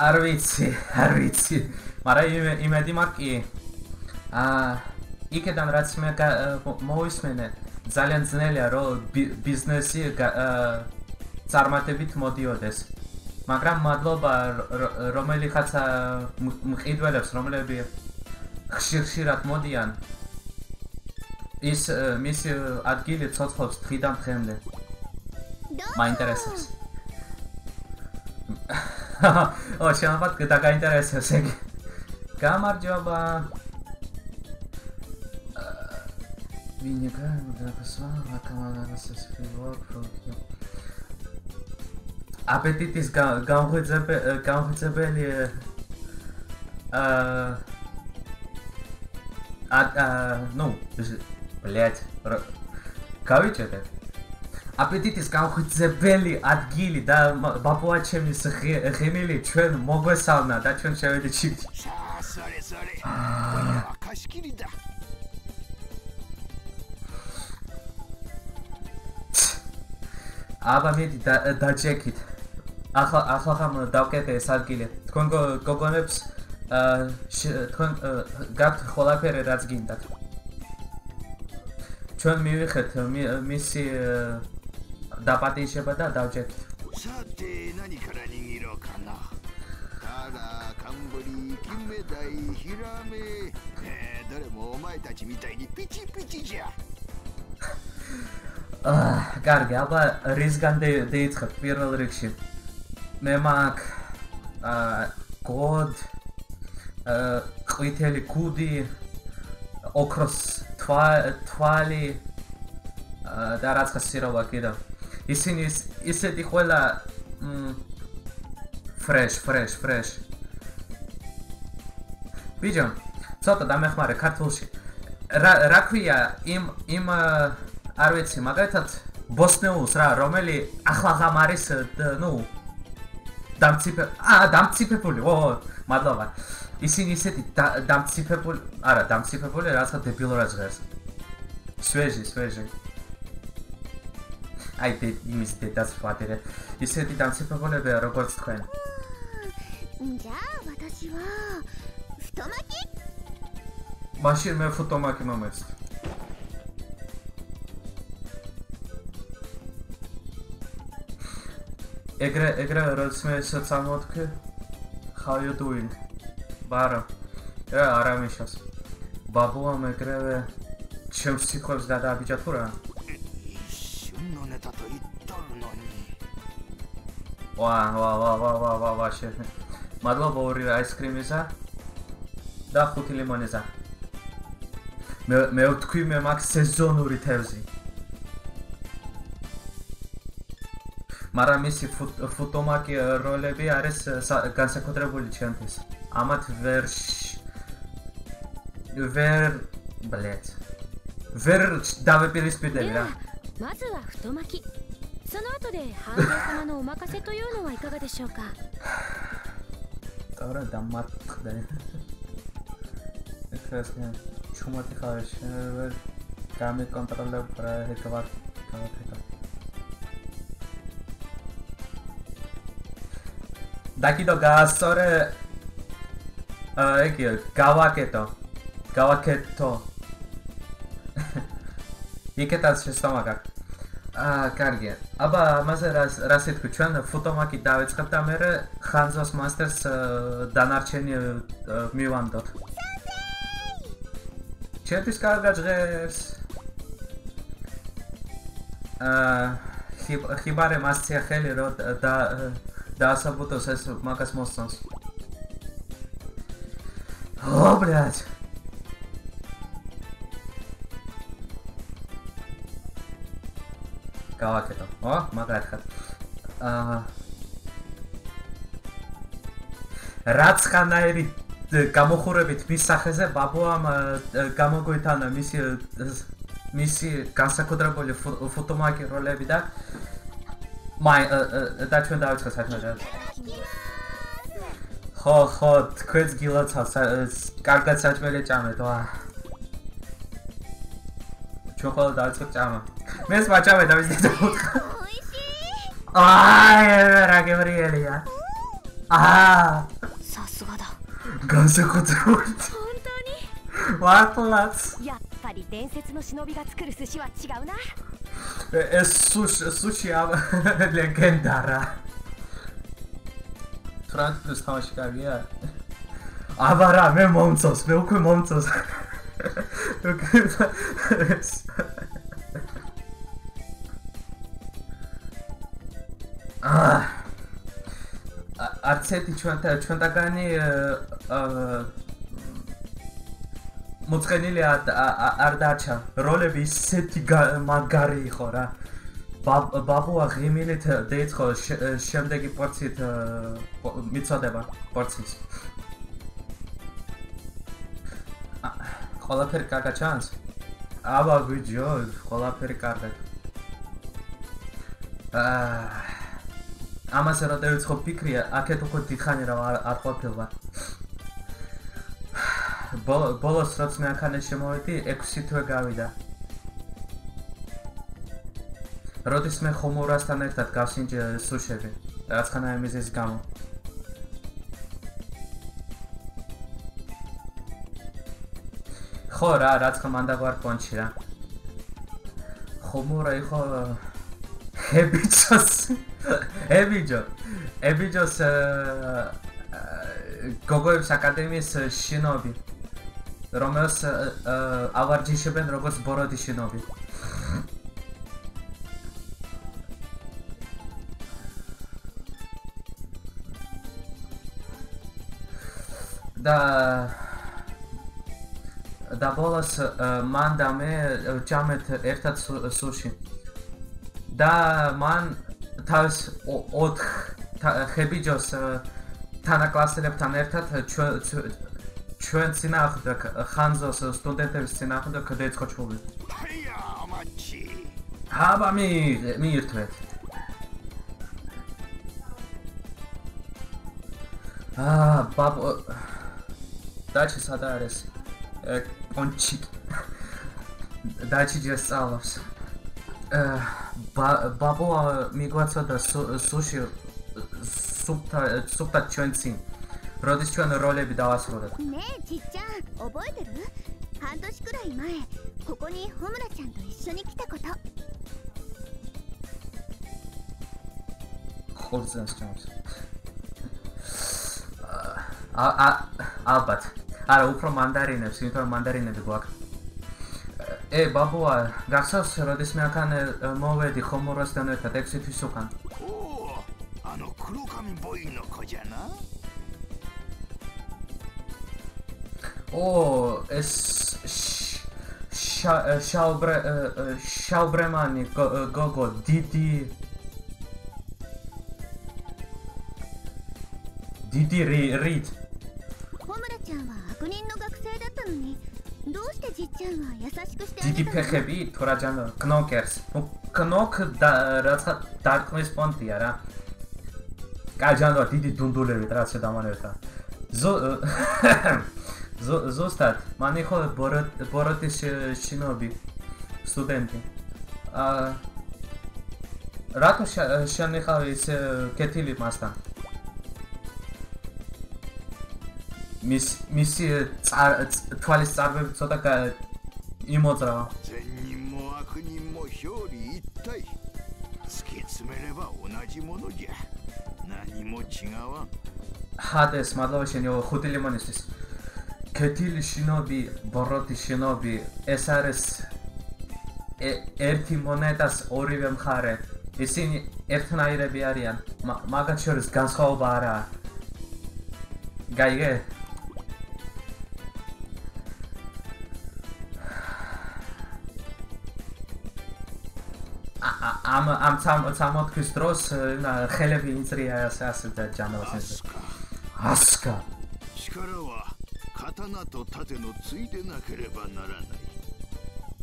არ ვიცი არ ვიცი. მაგრამ იმედი მაქვს აა იქიდან რაც მე მოისმენე ძალიან ძნელია რომ ბიზნესი წარმატებით მოდიოდეს მაგრამ მადლობა რომელიღაცა მყიდველებს რომლები ხშირ-ხშირად მოდიან ის მის ადგილი ცოცხლობს დღიდან დღემდე. მაინტერესებს. ო შეიძლება დაგაინტერესებს ეგ. გამარჯობა. ვინიკა დაფასვა აკამალანას ეს ფილმი აპეტიტის განღვიძებელი а а ну блять გავიჭერე აპეტიტის განხორციელებელი ადგილი და ბაპუაჩემის ღემილი ჩვენ მოგვესალმა და ჩვენ შევედით შიგში sorry sorry. კაშკირი და აბა მედი დაჯეკით ახლა ახლა ხამ დავკეთე ეს ადგილი. თქვენ გოგონებს თქვენ გაქვთ ყველაფერი რაც გინდათ. ჩვენ მივიღეთ მისი დაპატიჟება და დავჯერთ. სატე ნანი კრანინირო კანა. კარა კამბორი კიმედაი ჰირამე. დარე მომაიტაჩი მიტაიგი პიჩი პიჩი ჯა. აა, კარგი, აბა რისგან დაიწყებ პირველ რიგში. მე მაგ აა კოდ აა ყვითელი კუდი ოქროს თვალი აა და რაცა სიროვა კიდე. ისინი ისეთი ყველა მ ფრეშ, ფრეშ, ფრეშ. ბიჭო, ცოტა დამეხმარე ქართულში. რა რა ქვია იმ იმ არ ვიცი, მაგალითად ბოსნეულს რა, რომელი ახლა არის, ნუ დამციფე, აა დამციფებული, ო, მადლობა. ისინი ისეთი დამციფებული, არა, დამციფებული, რაცა დებილურად ჟღერს. სვეჟი, სვეჟი. აი, დე იმის დედას ფატერე. ისეთი დამციფებულებია, როგორც თქვენ. ჯა, ვატაში ვა. ფუტომაკი? მაშინ მე ფუტომაკი მომეცდი. ეგრე ეგრე რაც მე საწამოთქე how you doing? ბარო. რა არამიშას ბაბუა მეგრევე ჩემს სიყვებს გადააბიჭა თუ რა? ვა ვა ვა ვა ვა ვა ვა შენ მადლობა ორი აისკრიმისა და ხუთი ლიმონისა მე მე ვთქვი მე მაგ სეზონური თევზი მაგრამ მისი ფოტომაკი როლები არის განსაკუთრებული ჩემთვის ამათ ვერ ვერ ბლეთ ვერ დავეპირისპირდები რა まずは太巻きその後で半蔵様のお任せというのはいかがでしょうか τώρα დამატყდა ეს ეს ჩუმატი ხარ შენ გამიკონტროლებ რა ეკვა გამაკეთე დაკიდო გასწორე აა ეგ გავაკეთო. გავაკეთო. იქეთაც შესამაგაკ აა კარგია. აბა მასე რა რა სიტყვი ჩვენ ფოტომაკი დავეწყებ და მე ხანძოს მასტერს დანარჩენი მივანდოთ. ჩემთვის კარგად ჟღერს აა ხიბარე მასცია ხელი რო და დაასაბუთოს ეს მაგას მოსწონს. ო, ბლядь. გავაკეთო. ო, მაგარ ხარ. აა რაც ხანაერი გამოხურებით მის სახეზე ბაბუამ გამოგვეთანა მისი მისი განსაკუთრებული ფოტომაკი როლები და მაი და ჩვენ დავიწყე საქმე და ხო ხო თქვენს გილოცავს კარგად საჭმელი ჭამეთ ვა ჩვენ ხოლმე დავიწყე ჭამა მე სპაჭავე და ვის დიძა აი რა გებრიელია აა სასუგადა განსაკუთრებული 本当に ვატლაც やっぱり伝説の忍びが作る寿司は違うな ეს სუში სუში ა ლეგენდარა. ფრანკს თავში კარგია? აბა რა მე მომწონს მე უკვე მომწონს. არც ერთი ჩვენთან ჩვენთაგანი აა მოწყენილი არ დარჩა როლები ისეთი მაგარი იყო რა. ბაბუა ღიმილით დაიწყო შემდეგი პორციით მიწოდება პორციის ყველაფერი კარგა ჩანს? აბა ვიჯო ყველაფერი კარგა აა ამაზე რა დავიწყო ფიქრი, აქეთ უკვე დიხანი რა არ ყოფილა. ბოლოს რაც მე ახანე შემოვედი, 6 თვე გავიდა. როდის მე ხომორასთან ერთად გავსინჯე სუშები, რაც ხანა ემიზის გამო. ხო რა, რაც ხომ ანდა ვარ პონჩი რა. ხომორა იყო ჰებიჩოს ებიჯო ებიჯოს გოგოების აკადემიის შინობი რომელს ავარჯიშებენ როგორც ბოროდი შინობი და და ბოლოს მან და მე ჯამეთ ერთად სუში და მან თავს 4 ხებიჯოს თანაკლასელებთან ერთად ჩვენ ჩვენ წინააღმდეგ ხანზოს სტუდენტების წინააღმდეგ დაიწყო ჩხუბი. აბა მე მიირთვეთ. აა ბაბო დაჩი სადა არის? ე პონჩი. დაჩი ჯესწავლობს. ბაბო მიგვაცოდა სუში სუპტა სუპტა ჩვენცი როდის ჩვენ როლები დავასრულეთ მე ჯიჯა ობოედერუ 半年くらい前ここにホムラちゃんと一緒に来たこと ხოლზენს ჩამოს აა ალბათ არა უფრო მანდარინებს იმიტომ რომ მანდარინები გვაქვს ე ბაბუა გახსოვს როდის მე აქან მოვედი ხომორასთან ერთად 6 თვის უკან ო ანუ კრუკამი ბოინო კოჯანა ო ეს შაუბრე შაუბრემანი გოგო დიდი დიდი რით ホムラちゃんは悪人の学生だったのにどうしてじっちゃんは優しくしてあげ დიდი たの ფეხები თორაჯან კნოკერს კნოკ და რაცა დარტყმის პონტია რა კაჯანო დიდი დუნდულები რაცა დამანერთა ზო ზუსტად, მან იყო ბოროტის შინობი სტუდენტი. აა რატო შენიხავი ის კეთილი მასთან? მის მისი თვალის წარბები ცოტა იმოძრავა. ძენიმოაკნი მოშორი იტაი. სკეცმერება უნაჯი მონოჯა. ნანიმო ჩინავა. ჰადეს, მადლობა შენი 5 ლიმონისთვის. კეთილი შინობი ბოროტი შინობი ეს არის ერთი მონეტას ორივე მხარე. ისინი ერთნაირები არიან. მაგათ შორის განსხვავება არაა. გაიგე. ამ ამ სამ სამოთხის დროს ხელები იწრია ასე ასე და ჯანავს ეს ასკა 力は刀と盾のついでなければならない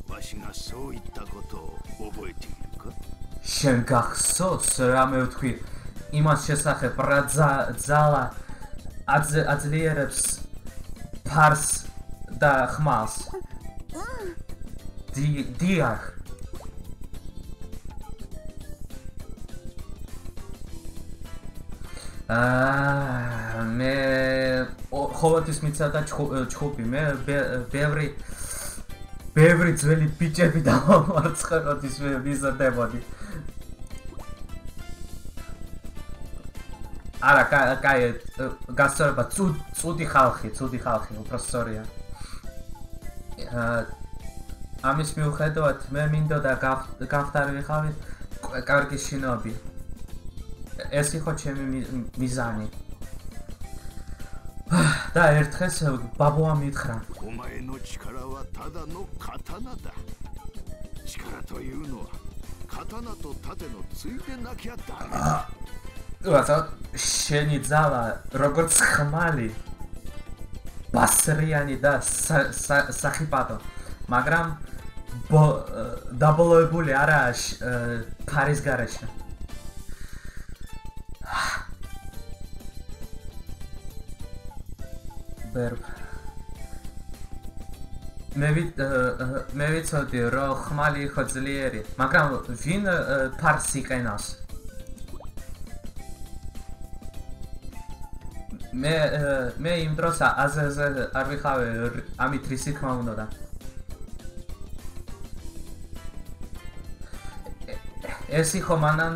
わしがそう言ったことを覚えているか შენ გახსოვს რა მე ვთქვი იმას შესახებ რა ძალა აძლიერებს ფარს და ხმალს დი დიახ აა მე ხოლმე მიცადა ჩხუბი. მე ბევრი ბევრი ძველი ბიჭები დავამარცხებოდი ის ვიზრდებოდი არა კაი გასწორება ცუდი ხალხი ცუდი ხალხი უბრალოდ აა ამის მიუხედავად მე მინდოდა გავხდარიყავი კარგი შინობი ეს იყო ჩემი მიზანი. და ერთხელს ბაბუამ ითხრა: "ომაენო ჩიკარავა თადანო კათანადა. ჩიკარა თო იუნოა. კათანა თო თადენო წიდე ნაკია და" რაცა შენი ძალა როგორც ხმალი ბასრიანი და სახიფათო, მაგრამ დაბლოებული არაა ფარის გარეშე. ვერ მე მე ვიცოდი რომ ხმალი ხო ძლიერი მაგრამ ვინ ფარს იყენავს მე მე იმ დროს აზაზე არ ვიხავე ამით რისი თქმა უნდა. ეს იყო მანან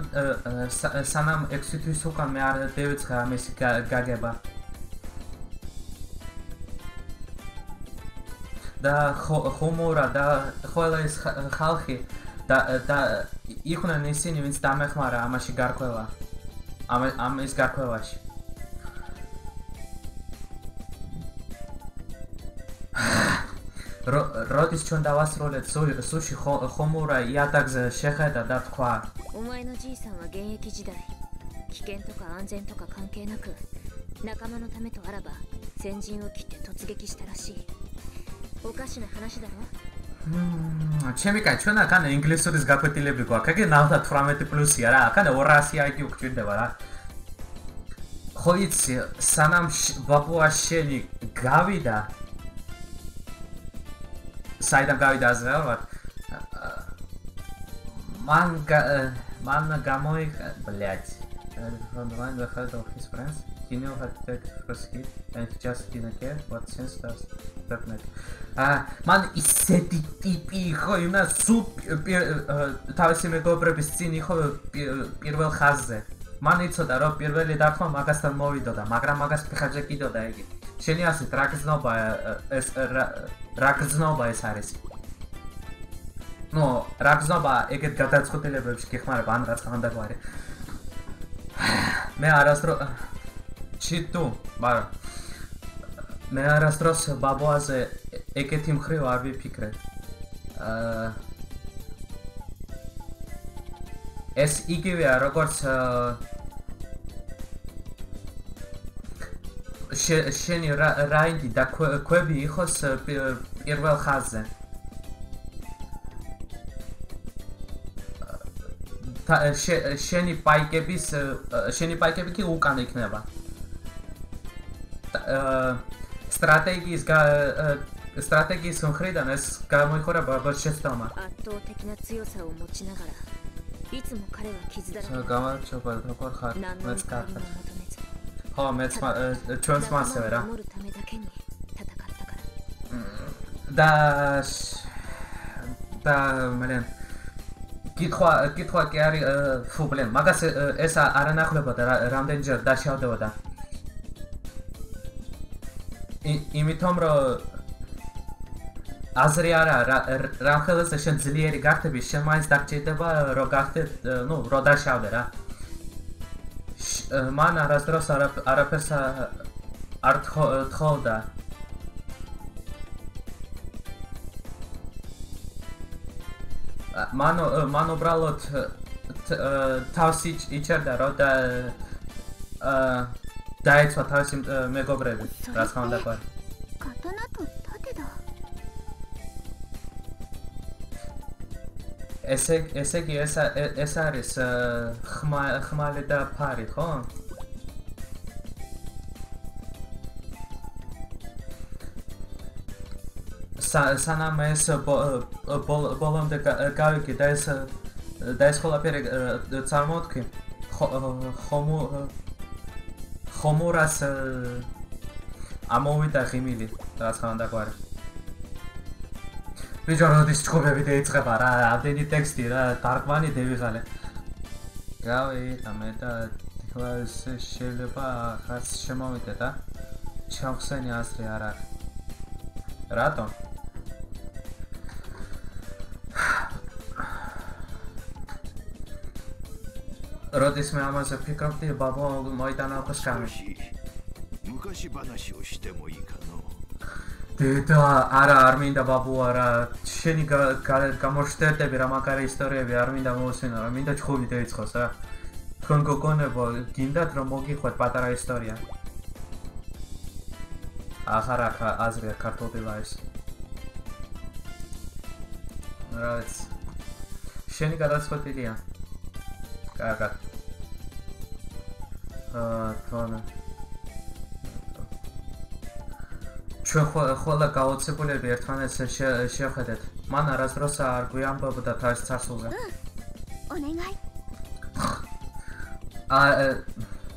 სანამ 6 თვის უკან მე არ დევიწყე ამის გაგება და ხუმურა და ყველა ეს ხალხი და და იყვნენ ისინი, ვინც დამეხმარა ამაში გარკვევა. ამ ამ ეს გარკვევაში. როდის ჩვენ დავასრულეთ სუში ხომურა იატაკზე შეხედა და თქვა: "ომაენო ჯი-სან ვა გენეკი ჯიდაი. კიკენ თოკა ანზენ თოკა კანკეი ნაკუ, ნაკამა ნო თამე თო არაბა, სენჯინ ო კიტე ტოცუგეკი შიტა რაში." ოკაშინა ხანაში და რა? ჩემი კაი, ჩვენ აქ ან ინგლისურის გაფეთილები გვაქვს, ეგ 98 პლუსია რა, აქ ან 200 IQ გვჭირდება რა. ხო იცი, სანამ ბაბუა შენი გავიდა საიდან გავიდა აზრალვარ მან მან გამოიქ... ბლять from the line the head of his friends. He knew how to take first hit and just didn't care what sense does. That make а მან ისეთი ტიპი იყო იმა სუპ თავისი მეგობრების წინ იყო პირველ ხაზზე. მან იცოდა რომ პირველი დარტყმა მაგასთან მოვიდოდა მაგრამ მაგას ფეხაჭე კიდოდა იგი. შენი ასე ტრაკზნობა ეს ტრაკზნობა ეს არის. ნუ ტრაკზნობა ეგეთ გადაწყვეტილებებში გეხმარება ან რაც ხანდაგვარი მე არასდროს ჩიტუ მაგრამ მე არასდროს ბაბოაზე ეგეთი მხრივ არ ვიფიქრე აა ეს იგივეა როგორც შენი რაინდი და კვები იყოს პირველ ხაზზე. შენი პაიკების შენი პაიკები კი უკან იქნება. სტრატეგიის სტრატეგიის მხრიდან ეს გამოიხურება ალბათ შეცდომა. გამარჯობა, როგორ ხარ? მეც კარგად. ხო, მეც ჩვენს მასევე რა. და და მალე კითხვა კითხვა კი არის ბლენ მაგას ეს არ ანახლებოდა რამდენჯერ დაშავდებოდა? იმითომ რომ აზრი არა რა ხელზე შენ ძლიერი გახდები შენ მაინც დაგჭირდება რომ გახდე ნუ რო დაშავდე რა. მან არასდროს არაფერს არ თხოვდა მან მან უბრალოდ თავს იჩერდა რომ და აა დაეცვა თავისი მეგობრები რა თქმა უნდა ყარ კატანა თუ თათედა ესე ესე კი ეს ეს არის ხმა ხმალე და ფარი ხო სანამ ეს ბოლომდე გავიქი და ეს და ეს ყველაფერი წარმოვთქი ხომო ხომორას ამოვიდა ღიმილი რა თქმა უნდა გვარი ბიჭო როდის ჩხუბები დაიწყება რა? ამდენი ტექსტი რა? დარკვანი დევიღალე. გავი და მე და კლას შეიძლება ხაც შემოვიდე და ჩავხსენი ასრე არ არის რატომ როდის მე ამაზე ფიქრობდი ბაბა მოიტანა ახოს ჩამში მუკაში ბანაში უშტემო იქანო დედა არა არ მინდა ბაბუ არა. შენი გამოშტერდები რა მაგარი ისტორიები არ მინდა მოусინო რა. მინდა ჩხუბი დაიწყოს რა. თქვენ გოგონებო გინდათ რომ მოგიხვათ პატარა ისტორია ახარ ახა აზრია ქართულდება ეს რაც შენი გადაწყვეტილია კარგად. აა თონა. ჩვენ ხოლმე გაოცებულები ერთმანეთს შეხედეთ. მან არასდროს არ გვიამბობდა თავის წარსულზე. ონენგაი. აა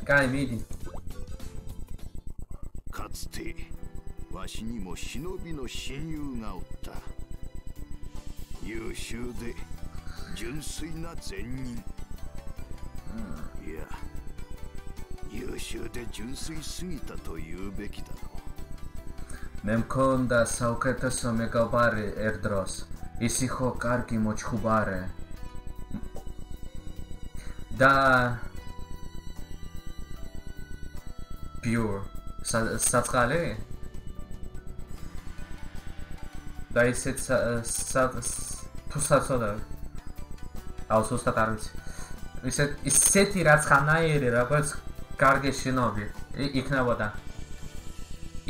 კაი მიდი. 私にも忍びの親友がおった優秀で純粋な善人、うん、いや優秀で純粋すぎたと言うべきだろう Nemkon da sauketo so megabari erdros, isiho karki mochhubare. Da pure. Satkale? Sa და ისეთ თუ საწოდა აუ სუსტად არ ვიცი. ისე ისეთი რაც ხანაიერი რაღაც კარგი შინობი იქნებოდა.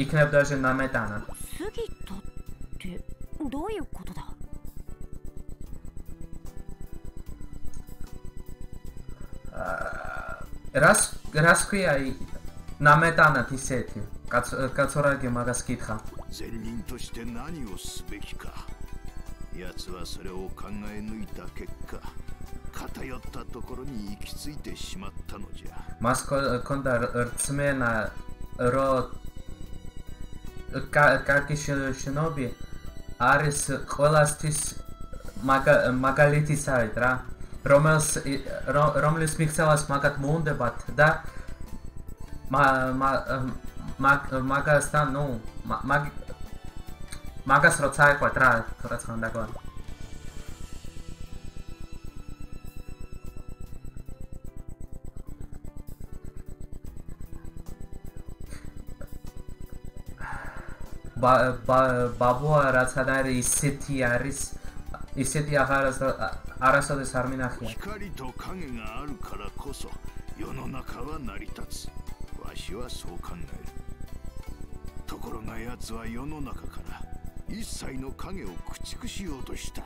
იქნებოდა ჟე ნამეტანა. სუგიტო ტე დოიო კოტო და რას რას ქვია ნამეტანა ისეთი კაცორაგი მაგას კითხა ზენინ тоして何をすべきか奴はそれを考え抜いた結果偏ったところに行き着いてしまったのじゃ。მას კონდა რწმენა რომ კარგი შნობი არის ყველასთვის მაგალითისად რა რომელს რომლის მიღწევას მაგათ მოუნდებათ და მაგასთან, ну, მაგ მაგას როცა ეყვა რა, რა თქმა უნდა გონი. ბაბუა რაც არის ისეთი არის ისეთი აღარ არასოდეს არ მინახია. ჰიკარი то каге га ару кара косо йононакава наритац. Ваши ва со каннай. ところが奴は世の中から一切の影を駆逐しようとした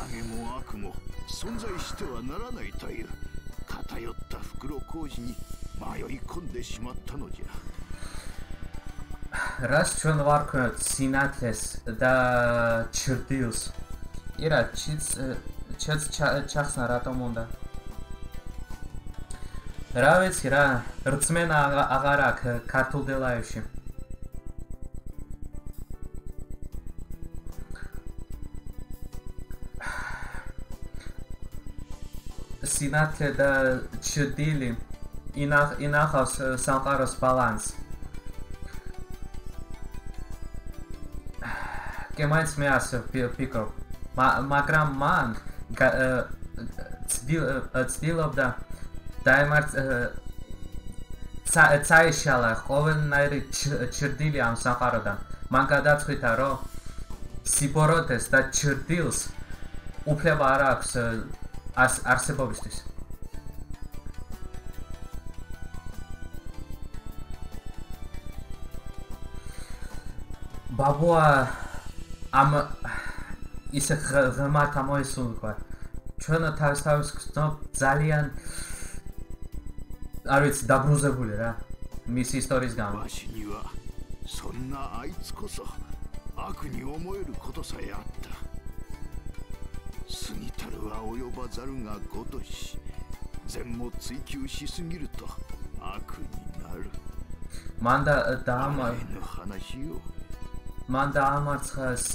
影も悪も存在してはならないという偏った袋小路に迷い込んでしまったのじゃ Расчон варка Синатлес да Чердиус. Ира, чиц чац чахсна ратомунда. რა ვიცი რა, რწმენა აღარ აქვს ქართულ დელაევში. სინათლე და ჩრდილი ინახ ინახავს სამყაროს ბალანსს. კი მაინც მე ასე ფიქრო მაგრამ მან ცდილ ცდილობდა დაემართ ცაიშალა ყოველნაირი ჩრდილი ამ საფაროდან მან გადაწყვიტა რომ სიბოროტეს და ჩრდილს უფლება არ აქვს არსებობისთვის. ბაბუა ამ ისე ღმართ ამოისულქვა ჩვენ თავის თავის გწნობ ძალიან არ ვიცი დაბრუნებული რა მის ისტორიის გამო そんなあいつこそ悪に思えることさえあった過ぎたるは及ばざるがごとし善も追求しすぎると悪になるマンダダーマの話を მან დაამარცხეს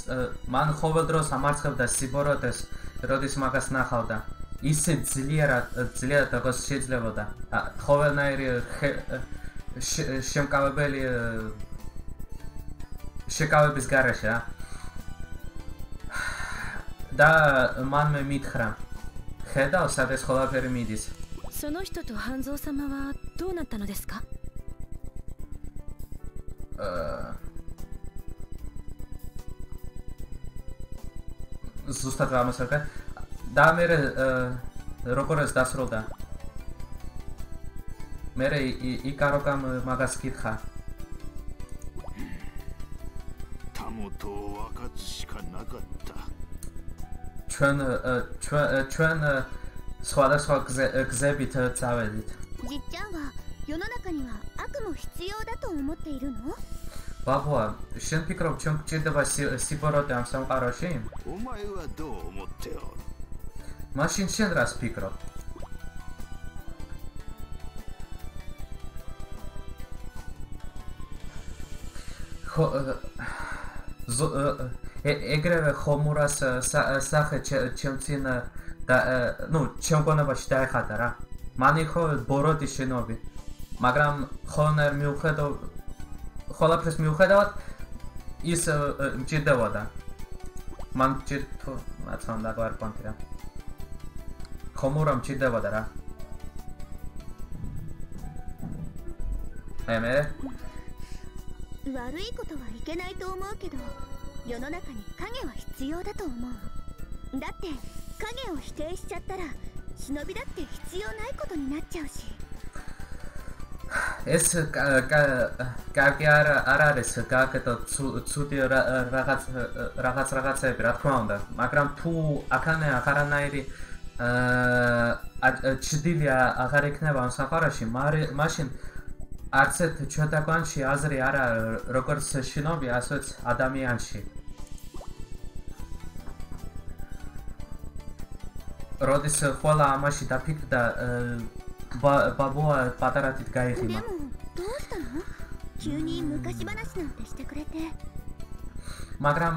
მან ყოველდღიურ ამარცხებდა სიბოროტეს როდის მაგას ნახავდა ისე ძლიერად ძლიერად როგორც შეიძლებოდა ყოველნაირი შემკავებელი შეკავების garaშე და მან მე მითხრა ხედავ სად ეს ყველაფერი მიდის その人と半蔵様はどうなったのですか აა ზუსტად ამასაკა და მე როგორ ეს დასრულდა მე იკაროკამ მაგას კითხა თამოტო აკაცშკა ნაკატა ჩვენ ჩვენ სხვადასხვა გზებით წავედით ჯიჭან ვა 世の中には悪も必要だと思っているの ბაბუა, შენ ფიქრობ, ჩვენ გჭირდება სიბოროტე ამ სამყაროში? უმაევა დო მოტეო. მაშინ შენ რას ფიქრობ? ხო ეგრევე ხომურას სახე ჩემცინ და ნუ ჩემ გონებაში დაეხადა რა. მანი ხო ბოროტის შენობი. მაგრამ ხონერ მიუხედავ ყველაფერს მიუხედავად ის მჭირდებოდა მან ჭირთო მაცან და გვარ პონტი რა komórom csideva dará. Emere? 悪いことはいけないと思うけど世の中に影は必要だと思うだって影を否定しちゃったら忍びだって必要ないことになっちゃうし Es caviar arares, kaketa tsuti ragaz ragaz ragaz e brat konda. Magram tu akane akaranai აა ჩდილი აღარ იქნება ამ საფარაში მაშინ არცეთ ჩვენთაგვანში აზრი არა როგორც შინობი ასეც ადამიანში როდის ხოლა ამაში დაფიქრდა ბაბუა პატარათით გაიხიმა. დო うしたの? 急に昔話なんてしてくれて。მაგრამ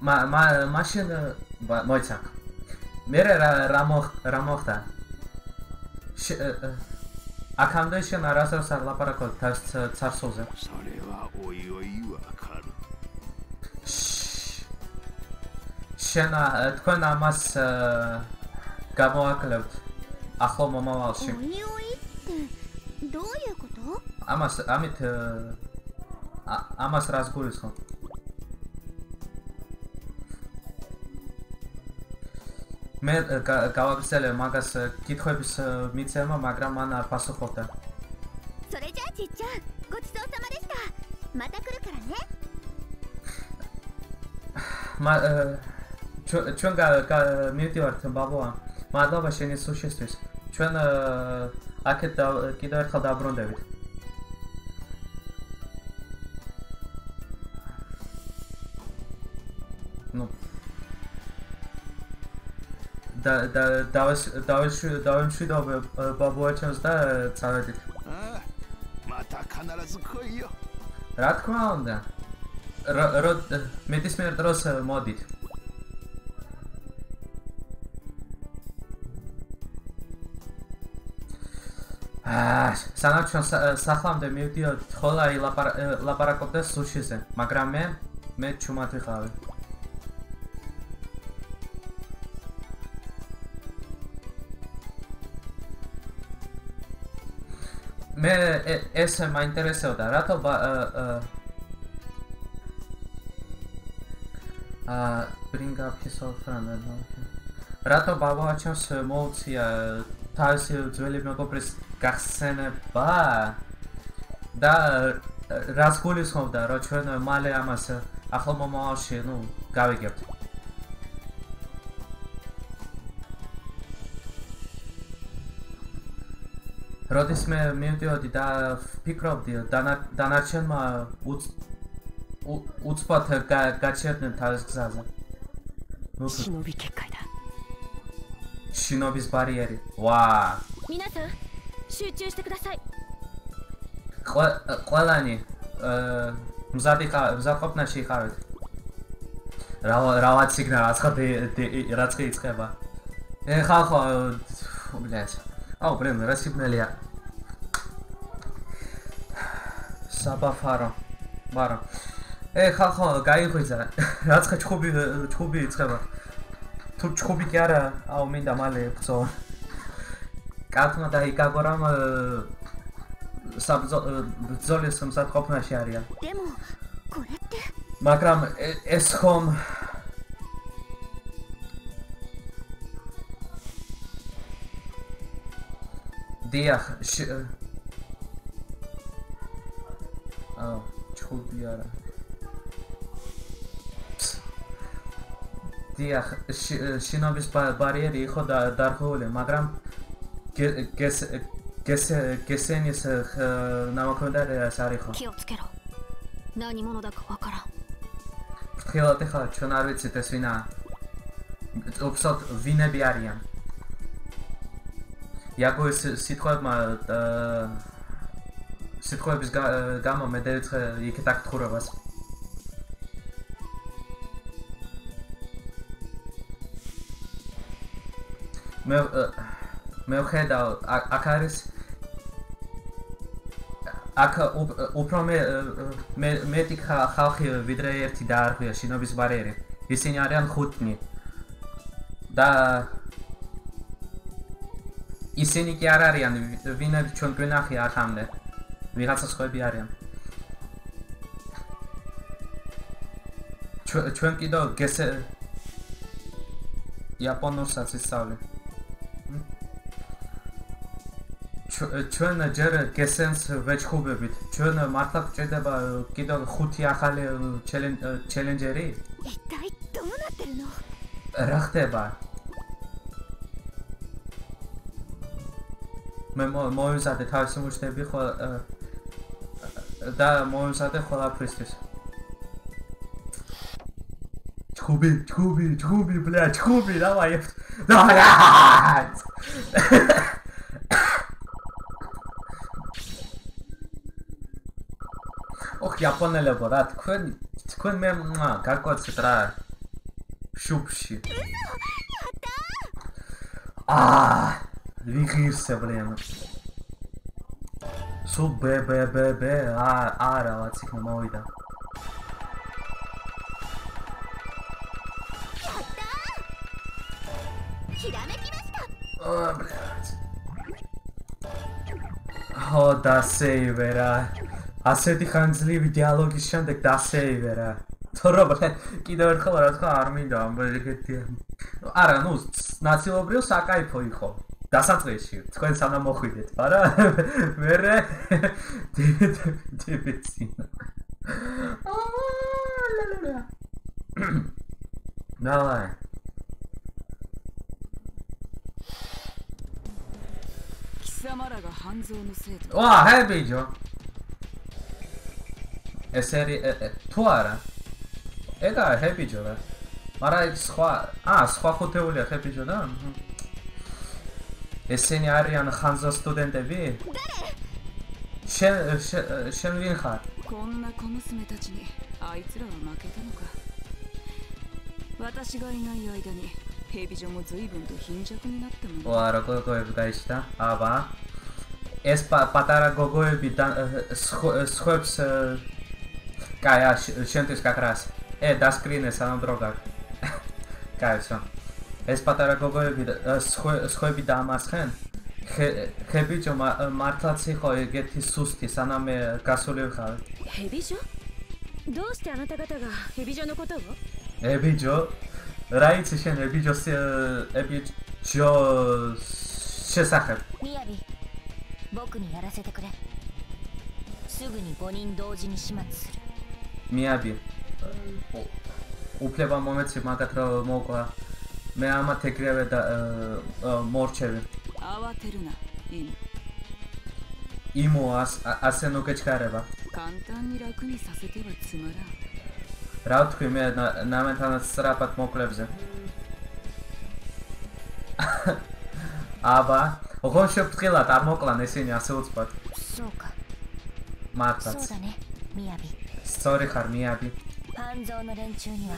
მა მა მაშინ მოიცა. მე რა რა მოხდა? აქამდე შენ არასდროს არ ლაპარაკობ თავს ცარსოზე. სარევა ოი ოი ვაკარ. შენ თქვენ ამას გამოაკლებთ ახალ მომავალში. ამას ამით ამას რას გულისხმობ? მე გავაგრძელე მაგას კითხვების მიცემა, მაგრამ მან არ პასუხობდა. それじゃあちっちゃん、ごちそうさまでした。また来るからね。მა ჩვენ გა მივდივართ ბაბოა. მადლობა შენი სუშისთვის. ჩვენ აქეთ კიდევ ერთხელ დაბრუნდებით. ну და და დავეს დავეს დავემშვიდო ბაბუაჩემს და წავედით. მათა კანალაზ ხოიო. რა თქმა უნდა. რო რო მეტისმიერ დროს მოდით. აა სანამ ჩვენ სახლამდე მივდიოდით, ხოლა ლაპარაკობდა სუშიზე, მაგრამ მე მე ჩუმად ვიყავი. მე ეს მაინტერესებდა რატო აა bring up his old friend რატო ბაბაჩოს მოუწია თავისი ძველი მეგობრის გახსენება? და რას გულისხმობდა რომ ჩვენ მალე ამას ახლა მომავალში ნუ გავიგებთ როდის მე მივდიოდი და ფიქრობდი დანარჩენმა უცბად გაჩერდნენ თავის გზაზე. ნუ შინობი კეკაიდა. შინობის ბარიერი. ვა. მინასა, შუჩუ შტე კუდასაი. ყველანი აა მზადი ხა მზადყოფნაში ხართ. რა რაღაც სიგნალ რაცხა რაცხი იწება. ეხა ხო ბლეს. აუ ბრენ რა სიგნალია? საბაფარო. მაგრამ ე ხახო გაიღვიძა. რაცხა ჩხუბი ჩხუბი იწება. თუ ჩხუბი კი არა, აუ მინდა მალე ბძო. კარტმა დაიკაგორამ საბძო ბძოლის მსატყოფნაში არიან. დემო, კორეტე. მაგრამ ეს ხომ დიახ აა ჩხუბი არა. დიახ შინობის ბარიერი იყო დარღული მაგრამ გეს გეს გესენის ნამოქმედარი არისო კიოცკერო ნანი მონო და კვაკარა ფრთხილად ხა ჩვენ არ ვიცით ეს ვინა უბრალოდ ვინები არიან იაგო ეს სიტყვებმა სიტყვების გამო მე დაიწყე იქეთ აქ თხურებას მე მე ხედავ აქ არის აქ უფრო მე მე მეტი ხალხი ვიდრე ერთი დაარღვია შინობის ბარიერი. ისინი არიან ხუთნი. და ისინი კი არ არიან ვინმე ჩვენ გვენახი ახამდე ვიღაცა სხვები არიან. ჩვენ კიდევ გესე იაპონურსაც ისწავლე. ჩვენ ჯერ გესენს ვეჩხუბებით. ჩვენ მართლა გჭირდება კიდევ ხუთი ახალი ჩელენჯერი? იტაი დონატელნო. რა ხდება? მე მომემზადე თავისი მუშნები და მომემზადე ყველაფრისთვის. ჩხუბი, ჩხუბი, ჩხუბი, ბლა, ჩხუბი, დავაი. დავაი. ოხ, იაპონელებო რა, თქვენ თქვენ მე გაკოცეთ რა. შუბში. აა ვიღირსე ბლენ. სულ ბე ბე ბე ბე აა არა რაც იქნა მოვიდა. ო და სეივერა ასეთი ხანძლივი დიალოგის შემდეგ და სეივერა თორობა კიდევ ერთხელ რა თქმა არ მინდა ამბები ეგეთი არა ნუ ნაციობრივ საკაიფო იყო დასაწყისში თქვენ სანამ მოხვიდეთ არა მერე დიბიცი ნალა კისამარაგა ჰანზონო სეტ ვა ჰებიჯო ესერი თუ არა? ეგა ჰებიჯო რა. მაგრამ სხვა აა სხვა ხუთეულია ხებიჯო და ესენი არიან ხანზო სტუდენტები შენ შენ ვინ ხარ こんな小娘たちにあいつらは負けたのか私がいない間にヘビ女も随分と貧弱になったものわらここへ大したあば ეს პატარა გოგოები და სხვებს კაი შენთვის გაკრას ე დასკრინე სანამ დრო გაქვს კაიცო ეს პატარა გოგოები სხვები დაამარცხენ ხებიჯო მართლაც იყო ეგეთი სუსტი სანამ გასული ვიყავ ხებიჯო どうしてあなた方がヘビジョのことをヘビジョრა იცი შენ ებიჯოს ებიჯოს შესახებ みやび僕にやらせてくれすぐに5人同時に始末する მიაბი უფლება მომეცი მაგათ რომ მოკვა მე ამა თეკრევე და მორჩევი. ავატერუნა. იმ. იმო ას ასე ნოგეჩქარება. კანტანი რაკუნი სასეთება ცმარა. რა ვთქვი მე ნამენთანაც სწრაფად მოკლებზე. აბა, ოღონ შევფრთხილად არ მოკლან ესენი ასე უცბად. სოკა. მართაც. სწორი ხარ მიაბი. ფანზო ნორენჩუნია.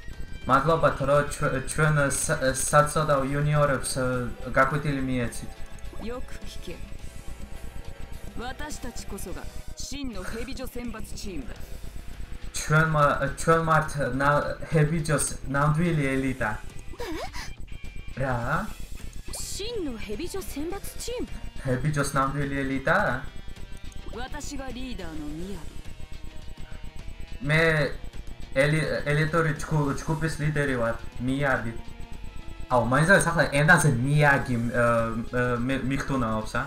მადლობა რომ ჩვენ საცოდა იუნიორებს გაკვეთილი მიეცით よく聞け私たちこそが真のヘビ女選抜チームだ ჩვენ ჩვენ მართヘビ女ナンドゥイリエリタ რა 真のヘビ女選抜チームヘビ女ナンドゥイリエリタ私がリーダーのミヤმე ელიტური ჯგუფის ლიდერი ვარ, მიაგი. აუ, მაინც ახლა ენდაზე მიაგი მიხტუნაობს, ა?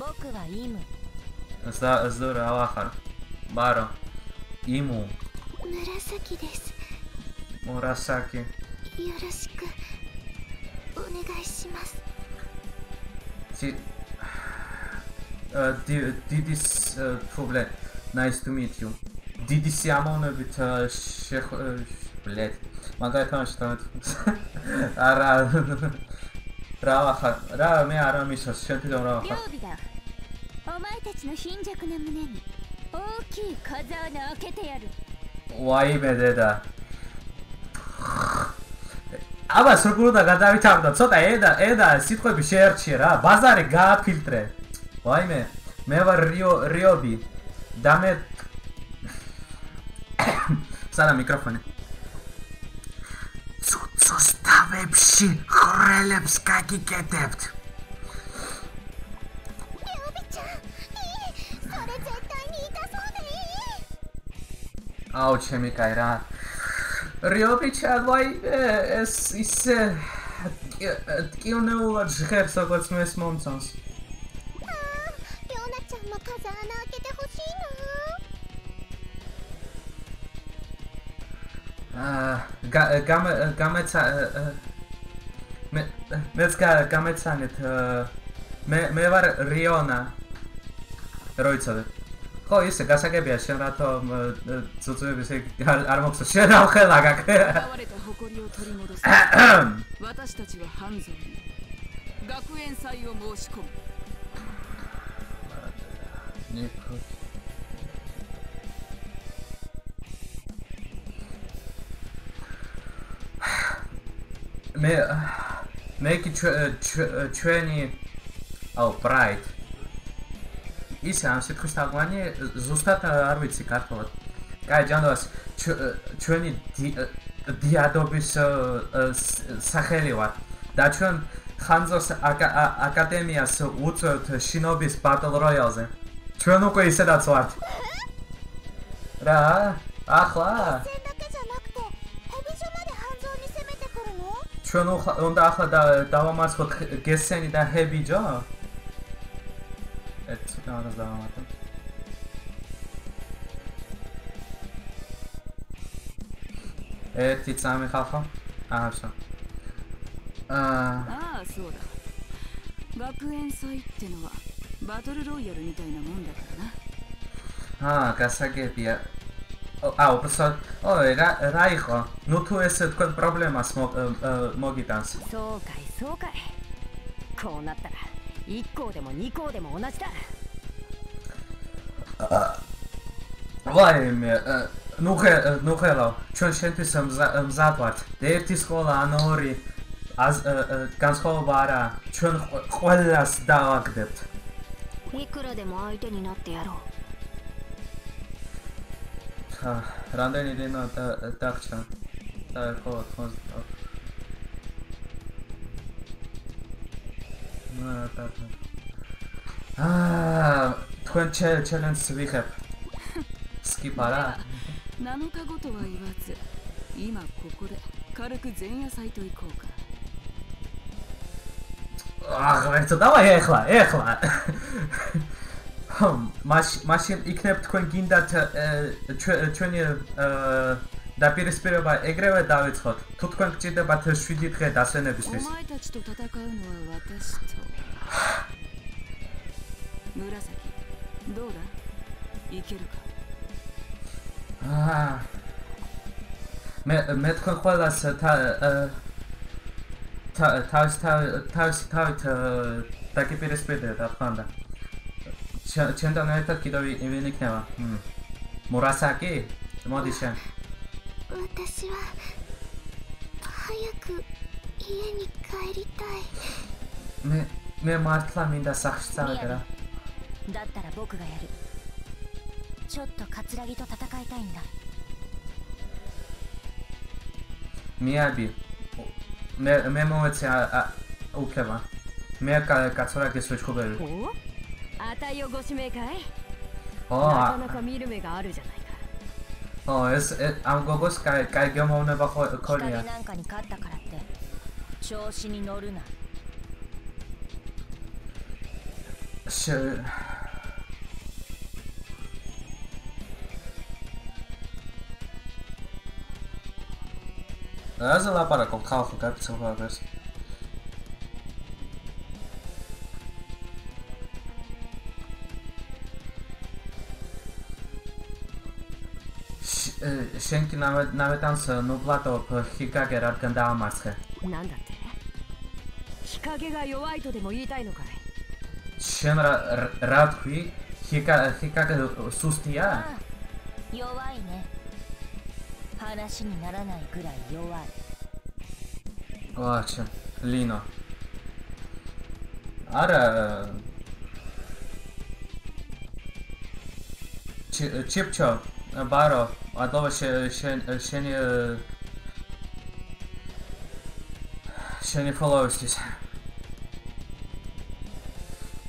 ბოკუ ვა იმუ. ზა ზორა ახარ. ბარო. იმუ. მურასაკი დეს. მურასაკი. よろしくお願いします。დი დიდი ფუბლე nice to meet you დიდი სიამოვნებით შეხ ბლედ მაგალითად შეთანხმეთ არა რა ახლა რა მე არ ამისოს შენ თვითონ რა ახლა お前たちの貧弱な胸に大きい風穴開けてやる ვაიმე დედა აბა სრგულოდა გადავითარდა ცოტა ედა ედა სიტყვები შეერჩიე რა ბაზარი გააფილტრე ვაიმე მე ვარ რიო რიობი და მე სანამ მიკროფონი. ცუცოს თავებში ხრელებს გაგიკეთებთ. აუ ჩემი კაი რა რიობიჩა ვაი ეს ისე ტკივნეულად ჟღერს როგორც მე ეს მომწონს რიობიჩა მაგაზანა გამეცა მე მეც გამეცანეთ მე მე ვარ რიონა. როიცოდე ხო ისე გასაგებია შენ რატო ცუცუების არ მოხსო შენ რა ხელა გაკ 私 მე მე კი ჩვენი აუ ბრაით ის ამ სიტყვის თაგვანი ზუსტად არ ვიცი ქართულად. კაი ჯანდოს ჩვენი დიადობის სახელი ვარ და ჩვენ ხანძოს აკადემიას უწევთ შინობის ბატლ როიალზე. ჩვენ უკვე ისედაც ვართ. რა? ახლა? ჩვენ უნდა ახლა დავამარცხოთ გესენი და ჰებიჯო? ეცი რაღაც დავამარცხოთ. ერთი წამი ხალხო? აა, შო. ああそうだ学園祭ってのはバトルロイヤルみたいなもんだからなああガサゲビア აუ, პროსო. ოი, რა რა იყო? ნუ თუ ეს თქვენ პრობლემას მოგიტანს. そうかい、そうかい。こうなったら1校でも2校でも同じだ。ვაი მე ნუ ხე ნუ ხელო ჩვენ შენთვის მზად ვართ ერთი სკოლა ან ორი ას განსხვავება არა ჩვენ ყველას დავაგდებთ იკრა დე მოაიტე ნი ნატე არო ხა რამდენი დენა დაგჭა და ხო ხო აა თქვენ ჩელენჯს ვიხებ სკიპარა 7日後とは言わず今ここで軽く前夜祭と行こうか ახლა ერთო დავა ეხლა ეხლა მას მაშინ იქნებ თქვენ გინდათ ჩვენი დაპირისპირება ეგრევე დავიწყოთ. თუ თქვენ გჭირდებათ 7 დღე დასვენებისთვის აა მე მე თქვენ ყველას თა თავის თავის თავით დაკიპირესპედია და ფანდა. ჩემთან ერთად კიდევ ვინ იქნება? მურასაკი? მოდი შენ. 私は早く家に帰りたい。მე მე მართლა მინდა სახში წავიდე რა. だったら僕がやる。ちょっと葛城と戦いたいんだ。მიაბი მე მე მომეცი უფლება მე კაცურა გესვეჩხობები ო あ 値をご指名かい？おお、なかか見る目があるじゃないか。おお、え、え、あんこごしかい、かいぎばこ、こりゃ。調子に乗るな。しゅ。Essa lá para com calma. Shenki nawet, nawet on se nu plato pe Hikage ar gândea o pe Hikage ga yowai to demo iitai no kai? Shen Radhui Hika, Hikage sustia? Ah, yowai ne. Hanashi ni naranai kurai yowai. Oh, ce lino. Are Chipchop ないくらい弱いわあちゃリーナあらチチプチョバロあとはシェシェシェニシェニフォローしてさ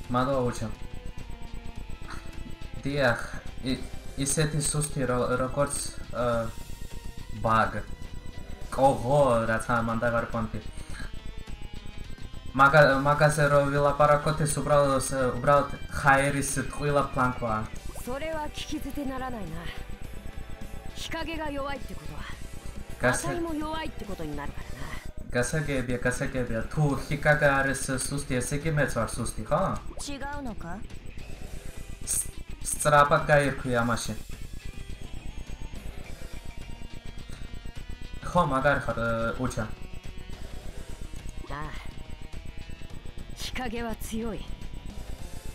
まだおちゃディアისეთი სუსტი როგორც ბაგ კოღო რაც ამან დაგარკვანტი მაგა მაგაზე რო ვილაპარაკოთ ეს უბრალოდ უბრალოდ ხაერის ტყილა პლანკვა それは聞き捨てならないな 日陰が弱いってことはガサも弱いってことになるからな გასაგებია, გასაგებია. თუ ჰიკაგა არის სუსტი, ესე იგი მეც ვარ სუსტი, ხო? 違うのか? სწრაფად გაირქვი ამაში. ხო მაგარი ხარ ოჩა ああ日陰は強い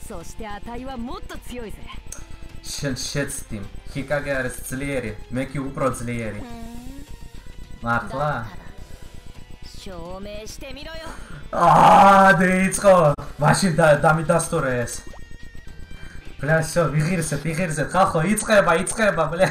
そして値はもっと強いぜ შენ შეცდი. ჰიკაგე არის ძლიერი, მე კი უფრო ძლიერი. მართლა? აა, დაიწყო. მაშინ დამიდასტურე ეს. ბля, всё, ვიღირსეთ, ვიღირსეთ, ხალხო, იწება, იწება, ბля.